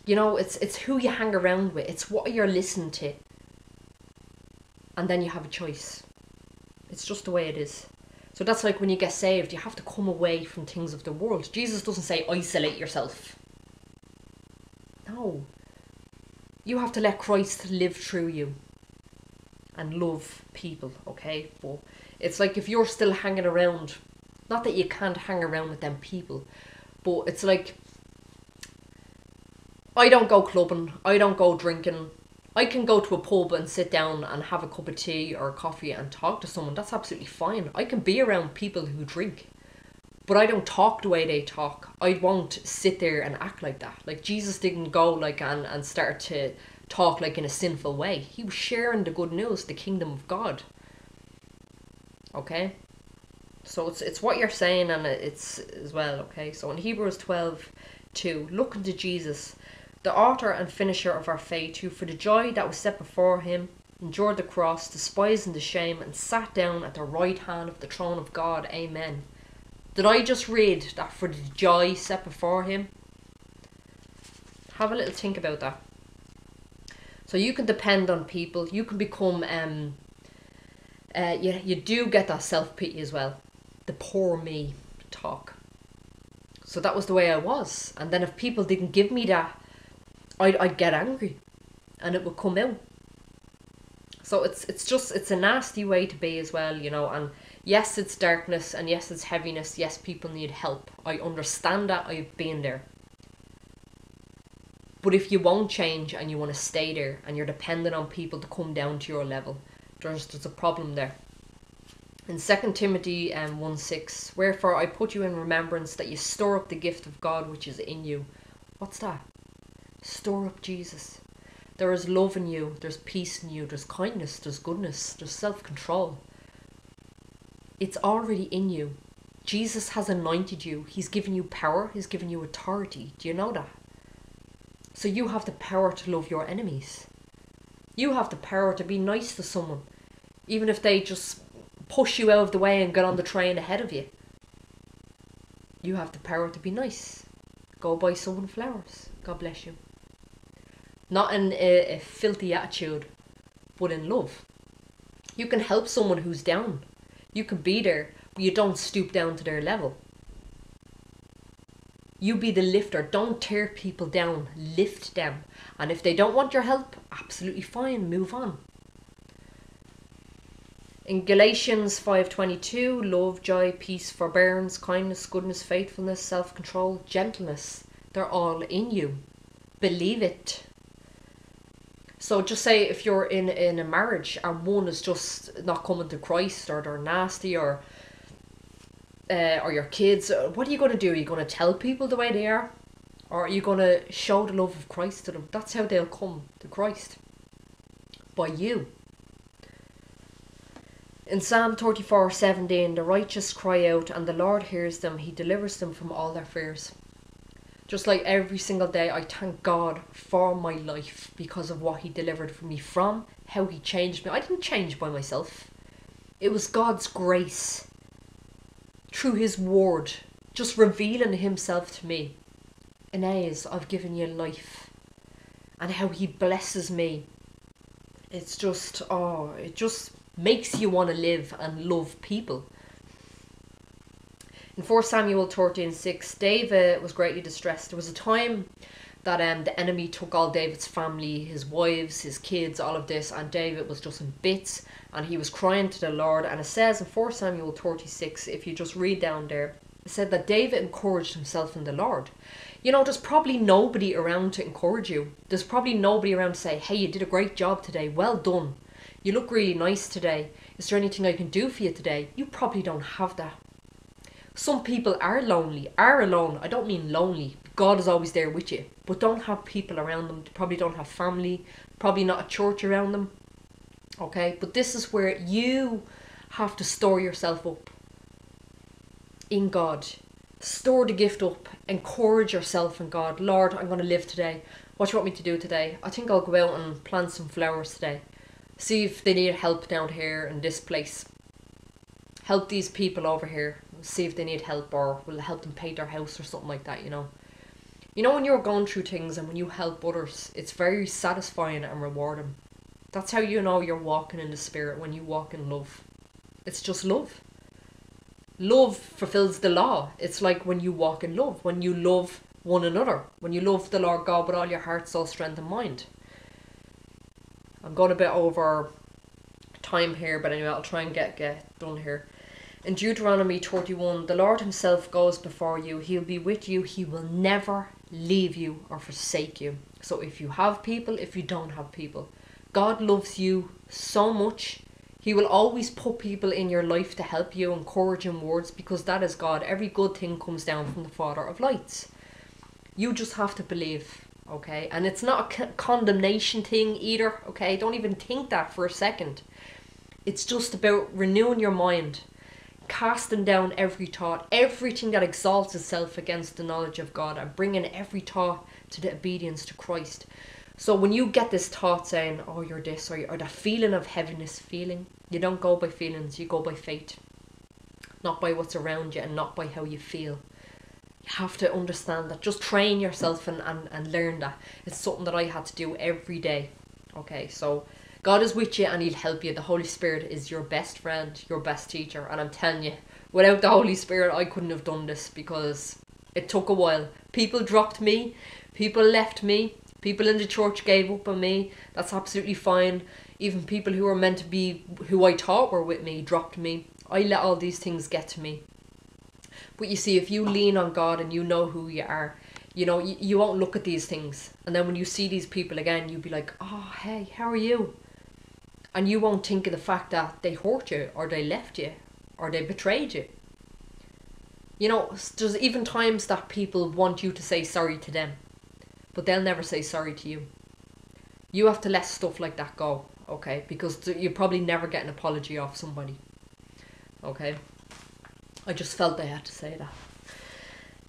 You know, it's it's who you hang around with. It's what you're listening to. And then you have a choice. It's just the way it is. So that's like when you get saved, you have to come away from things of the world. Jesus doesn't say isolate yourself. No. You have to let Christ live through you and love people, okay? But it's like if you're still hanging around, not that you can't hang around with them people, but it's like I don't go clubbing, I don't go drinking. I can go to a pub and sit down and have a cup of tea or coffee and talk to someone. That's absolutely fine. I can be around people who drink but I don't talk the way they talk. I won't sit there and act like that. Like Jesus didn't go like and, and start to talk like in a sinful way. He was sharing the good news, the kingdom of God. Okay? So it's it's what you're saying and it's as well, okay? So in Hebrews 12 2, look unto Jesus, the author and finisher of our faith, who for the joy that was set before him endured the cross, despising the shame, and sat down at the right hand of the throne of God. Amen. Did I just read that for the joy set before him? Have a little think about that. So you can depend on people. You can become um. Uh, you you do get that self pity as well, the poor me talk. So that was the way I was, and then if people didn't give me that, I'd I'd get angry, and it would come out. So it's it's just it's a nasty way to be as well, you know, and yes, it's darkness and yes, it's heaviness. Yes, people need help. I understand that. I've been there. But if you won't change and you want to stay there and you're dependent on people to come down to your level, there's, there's a problem there. In 2 Timothy um, 1 6, wherefore I put you in remembrance that you store up the gift of God which is in you. What's that? Store up Jesus. There is love in you, there's peace in you, there's kindness, there's goodness, there's self control. It's already in you. Jesus has anointed you. He's given you power. He's given you authority. Do you know that? So you have the power to love your enemies. You have the power to be nice to someone, even if they just push you out of the way and get on the train ahead of you. You have the power to be nice. Go buy someone flowers. God bless you. Not in a, a filthy attitude, but in love. You can help someone who's down you can be there, but you don't stoop down to their level. You be the lifter. Don't tear people down. Lift them. And if they don't want your help, absolutely fine. Move on. In Galatians 5:22, love, joy, peace, forbearance, kindness, goodness, faithfulness, self-control, gentleness, they're all in you. Believe it. So just say if you're in in a marriage and one is just not coming to Christ or they're nasty or uh, or your kids, what are you going to do? Are you going to tell people the way they are, or are you going to show the love of Christ to them? That's how they'll come to Christ by you. In Psalm 34 17, the righteous cry out, and the Lord hears them, He delivers them from all their fears. Just like every single day, I thank God for my life because of what He delivered for me from, how He changed me. I didn't change by myself, it was God's grace through His Word, just revealing Himself to me. Inez, I've given you life. And how he blesses me. It's just, oh, it just makes you want to live and love people. In 4 Samuel 13 6, David was greatly distressed. There was a time that um, the enemy took all David's family, his wives, his kids, all of this, and David was just in bits and he was crying to the Lord. And it says in 4 Samuel 36, if you just read down there, it said that David encouraged himself in the Lord. You know, there's probably nobody around to encourage you. There's probably nobody around to say, hey, you did a great job today, well done. You look really nice today. Is there anything I can do for you today? You probably don't have that. Some people are lonely, are alone. I don't mean lonely. God is always there with you, but don't have people around them. They probably don't have family, probably not a church around them. Okay, but this is where you have to store yourself up in God. Store the gift up. Encourage yourself in God. Lord, I'm going to live today. What do you want me to do today? I think I'll go out and plant some flowers today. See if they need help down here in this place. Help these people over here. See if they need help or will help them paint their house or something like that, you know. You know, when you're going through things and when you help others, it's very satisfying and rewarding. That's how you know you're walking in the spirit when you walk in love. It's just love. Love fulfills the law. It's like when you walk in love, when you love one another, when you love the Lord God with all your heart, soul, strength, and mind. I'm going a bit over time here, but anyway, I'll try and get, get done here. In Deuteronomy 31, the Lord Himself goes before you. He'll be with you. He will never leave you or forsake you. So if you have people, if you don't have people, God loves you so much. He will always put people in your life to help you, encourage in words, because that is God. Every good thing comes down from the Father of lights. You just have to believe, okay? And it's not a condemnation thing either, okay? Don't even think that for a second. It's just about renewing your mind, casting down every thought, everything that exalts itself against the knowledge of God, and bringing every thought to the obedience to Christ. So when you get this thought saying, oh, you're this, or, or feeling of heaviness feeling, you don't go by feelings, you go by faith. Not by what's around you and not by how you feel. You have to understand that. Just train yourself and, and, and learn that. It's something that I had to do every day. Okay, so God is with you and He'll help you. The Holy Spirit is your best friend, your best teacher. And I'm telling you, without the Holy Spirit, I couldn't have done this because it took a while. People dropped me, people left me, People in the church gave up on me. That's absolutely fine. Even people who were meant to be, who I thought were with me, dropped me. I let all these things get to me. But you see, if you lean on God and you know who you are, you know, you, you won't look at these things. And then when you see these people again, you'll be like, oh, hey, how are you? And you won't think of the fact that they hurt you, or they left you, or they betrayed you. You know, there's even times that people want you to say sorry to them but they'll never say sorry to you. You have to let stuff like that go, okay? Because you probably never get an apology off somebody, okay? I just felt I had to say that.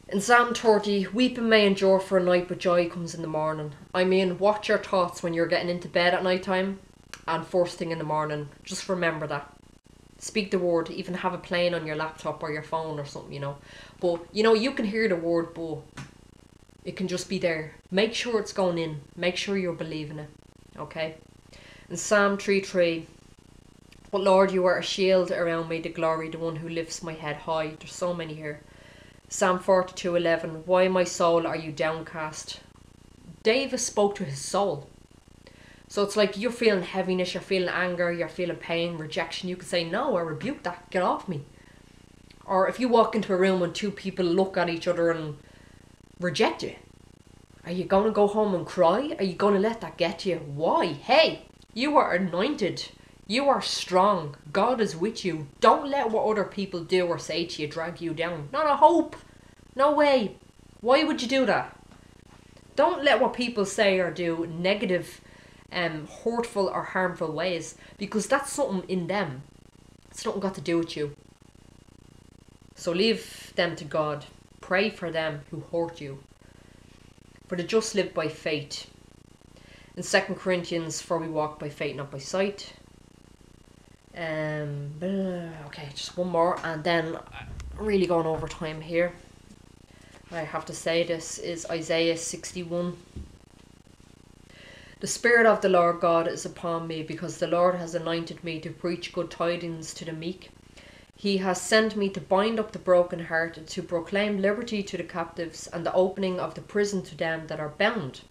In Psalm 30, weeping may endure for a night, but joy comes in the morning. I mean, watch your thoughts when you're getting into bed at night time and first thing in the morning. Just remember that. Speak the word, even have it playing on your laptop or your phone or something, you know. But, you know, you can hear the word, but it can just be there. Make sure it's going in. Make sure you're believing it. Okay? In Psalm 3 3, But Lord, you are a shield around me, the glory, the one who lifts my head high. There's so many here. Psalm 42 11, Why, my soul, are you downcast? David spoke to his soul. So it's like you're feeling heaviness, you're feeling anger, you're feeling pain, rejection. You can say, No, I rebuke that. Get off me. Or if you walk into a room and two people look at each other and reject you? Are you going to go home and cry? Are you going to let that get you? Why? Hey, you are anointed. You are strong. God is with you. Don't let what other people do or say to you drag you down. Not a hope. No way. Why would you do that? Don't let what people say or do negative, um, hurtful or harmful ways because that's something in them. It's nothing got to do with you. So leave them to God. Pray for them who hurt you. For the just live by faith. In 2 Corinthians, for we walk by faith, not by sight. Um, okay, just one more, and then I'm really going over time here. I have to say this, is Isaiah 61. The Spirit of the Lord God is upon me, because the Lord has anointed me to preach good tidings to the meek. He has sent me to bind up the brokenhearted, to proclaim liberty to the captives, and the opening of the prison to them that are bound,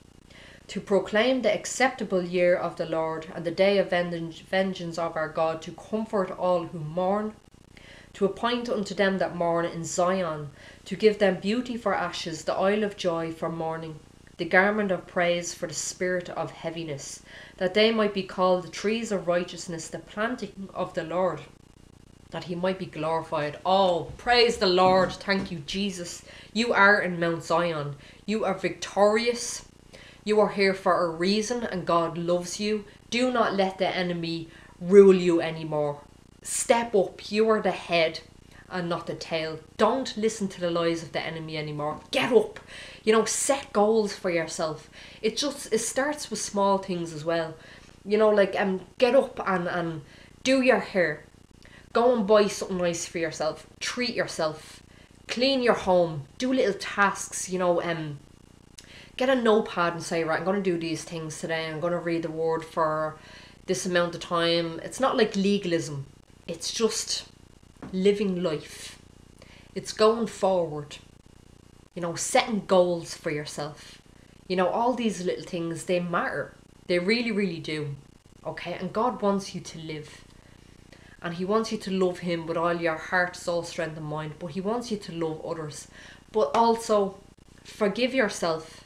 to proclaim the acceptable year of the Lord, and the day of vengeance of our God, to comfort all who mourn, to appoint unto them that mourn in Zion, to give them beauty for ashes, the oil of joy for mourning the garment of praise for the spirit of heaviness, that they might be called the trees of righteousness, the planting of the Lord, that he might be glorified. Oh, praise the Lord. Thank you, Jesus. You are in Mount Zion. You are victorious. You are here for a reason, and God loves you. Do not let the enemy rule you anymore. Step up. You are the head and not the tail. Don't listen to the lies of the enemy anymore. Get up. You know, set goals for yourself. It just it starts with small things as well. You know, like um get up and and do your hair. Go and buy something nice for yourself. Treat yourself. Clean your home. Do little tasks, you know, um get a notepad and say, right, I'm gonna do these things today, I'm gonna read the word for this amount of time. It's not like legalism. It's just living life. It's going forward. You know, setting goals for yourself. You know, all these little things, they matter. They really, really do. Okay? And God wants you to live. And He wants you to love Him with all your heart, soul, strength, and mind. But He wants you to love others. But also, forgive yourself.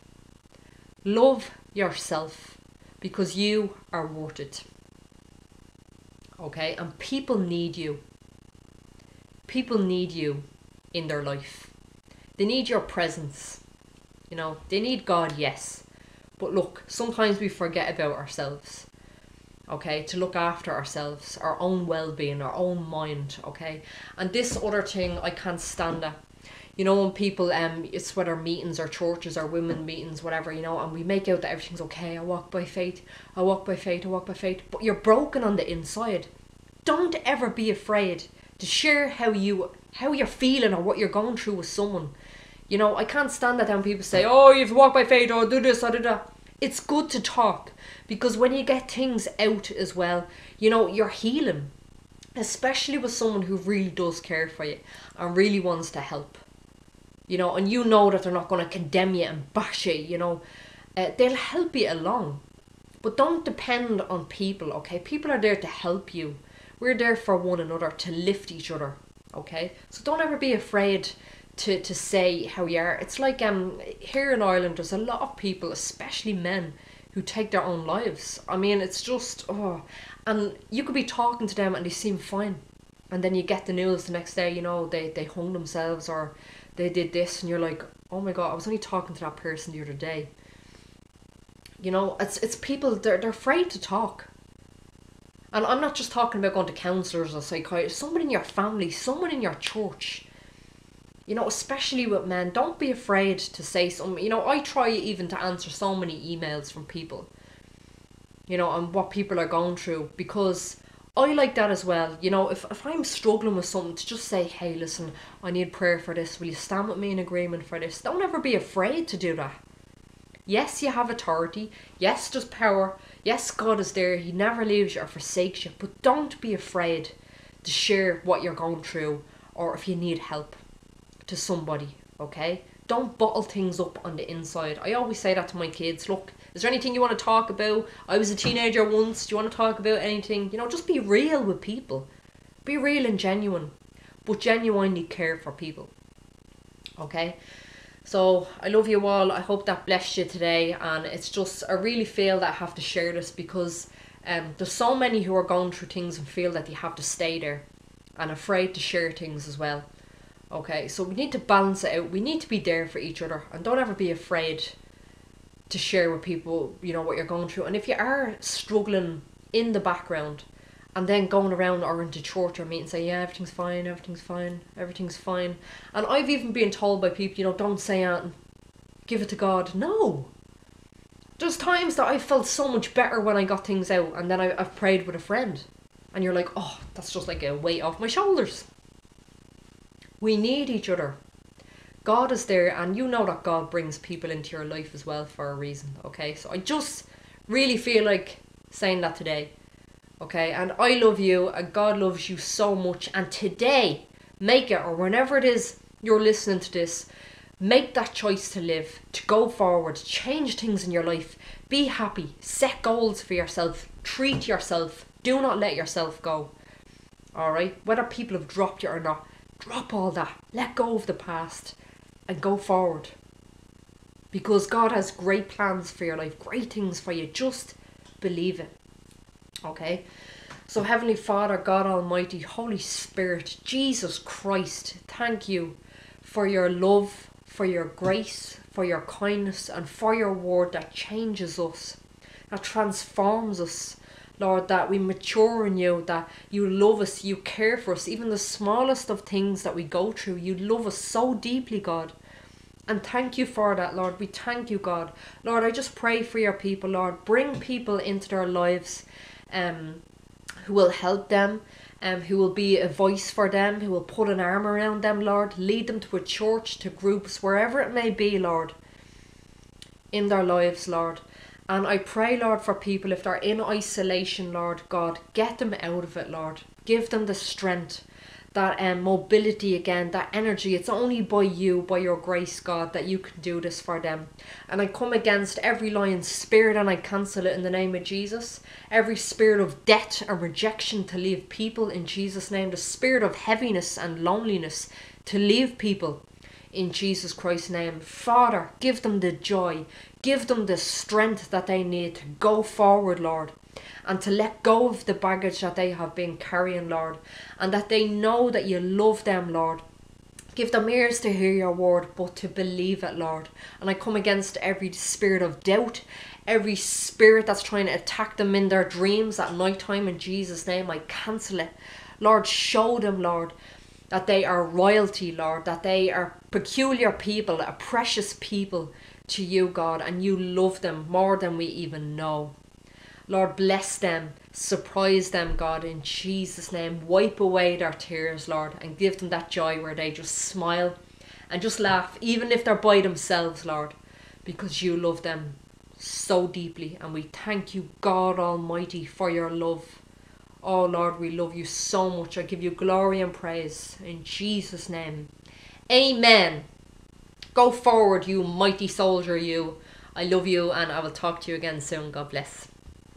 Love yourself. Because you are worth it. Okay? And people need you people need you in their life. They need your presence. You know, they need God, yes. But look, sometimes we forget about ourselves. Okay, to look after ourselves, our own well being, our own mind, okay? And this other thing I can't stand it. You know, when people um it's whether meetings or churches or women meetings, whatever, you know, and we make out that everything's okay, I walk by faith, I walk by faith, I walk by faith, but you're broken on the inside. Don't ever be afraid to share how you how you're feeling or what you're going through with someone. You know, I can't stand that when people say, "Oh, you've walked by faith," or "Do this," or "Do that." It's good to talk because when you get things out as well, you know you're healing, especially with someone who really does care for you and really wants to help. You know, and you know that they're not going to condemn you and bash you. You know, uh, they'll help you along, but don't depend on people. Okay, people are there to help you we're there for one another to lift each other. Okay, so don't ever be afraid to to say how you are. It's like um here in Ireland, there's a lot of people, especially men, who take their own lives. I mean, it's just oh, and you could be talking to them and they seem fine, and then you get the news the next day. You know, they they hung themselves or they did this, and you're like, oh my god, I was only talking to that person the other day. You know, it's it's people they're they're afraid to talk. And I'm not just talking about going to counsellors or psychiatrists, someone in your family, someone in your church. You know, especially with men, don't be afraid to say something. You know, I try even to answer so many emails from people, you know, and what people are going through because I like that as well. You know, if, if I'm struggling with something, to just say, hey, listen, I need prayer for this. Will you stand with me in agreement for this? Don't ever be afraid to do that. Yes, you have authority. Yes, there's power. Yes, God is there. He never leaves you or forsakes you. But don't be afraid to share what you're going through or if you need help to somebody, okay? Don't bottle things up on the inside. I always say that to my kids. Look, is there anything you want to talk about? I was a teenager once. Do you want to talk about anything? You know, just be real with people. Be real and genuine, but genuinely care for people. Okay? So I love you all. I hope that blessed you today. And it's just, I really feel that I have to share this because um, there's so many who are going through things and feel that they have to stay there and afraid to share things as well. Okay, so we need to balance it out. We need to be there for each other and don't ever be afraid to share with people, you know, what you're going through. And if you are struggling in the background, and then going around or into church or meeting say yeah everything's fine everything's fine everything's fine. And i've even been told by people you know don't say anything. Give it to god. No. There's times that i felt so much better when i got things out and then I, i've prayed with a friend and you're like oh that's just like a weight off my shoulders. We need each other. God is there, and you know that God brings people into your life as well for a reason, okay? So I just really feel like saying that today, okay? And I love you, and God loves you so much. And today, make it, or whenever it is you're listening to this, make that choice to live, to go forward, change things in your life, be happy, set goals for yourself, treat yourself, do not let yourself go. Alright? Whether people have dropped you or not, drop all that, let go of the past and go forward. Because God has great plans for your life, great things for you. Just believe it. Okay? So, Heavenly Father, God Almighty, Holy Spirit, Jesus Christ, thank you for your love, for your grace, for your kindness, and for your word that changes us, that transforms us. Lord, that we mature in you, that you love us, you care for us, even the smallest of things that we go through. You love us so deeply, God. And thank you for that, Lord. We thank you, God. Lord, I just pray for your people, Lord. Bring people into their lives um, who will help them, um, who will be a voice for them, who will put an arm around them, Lord. Lead them to a church, to groups, wherever it may be, Lord, in their lives, Lord. And I pray, Lord, for people if they're in isolation, Lord God, get them out of it, Lord. Give them the strength that um, mobility again, that energy. It's only by you, by your grace, God, that you can do this for them. And I come against every lying spirit and I cancel it in the name of Jesus. Every spirit of debt and rejection to leave people in Jesus' name. The spirit of heaviness and loneliness to leave people in Jesus Christ's name. Father, give them the joy, give them the strength that they need to go forward, Lord and to let go of the baggage that they have been carrying, Lord, and that they know that you love them, Lord. Give them ears to hear your word, but to believe it, Lord. And I come against every spirit of doubt, every spirit that's trying to attack them in their dreams at night time in Jesus' name. I cancel it. Lord, show them, Lord, that they are royalty, Lord, that they are peculiar people, a precious people to you, God, and you love them more than we even know. Lord, bless them, surprise them, God, in Jesus' name. Wipe away their tears, Lord, and give them that joy where they just smile and just laugh, even if they're by themselves, Lord, because you love them so deeply. And we thank you, God Almighty, for your love. Oh, Lord, we love you so much. I give you glory and praise in Jesus' name. Amen. Go forward, you mighty soldier, you. I love you, and I will talk to you again soon. God bless.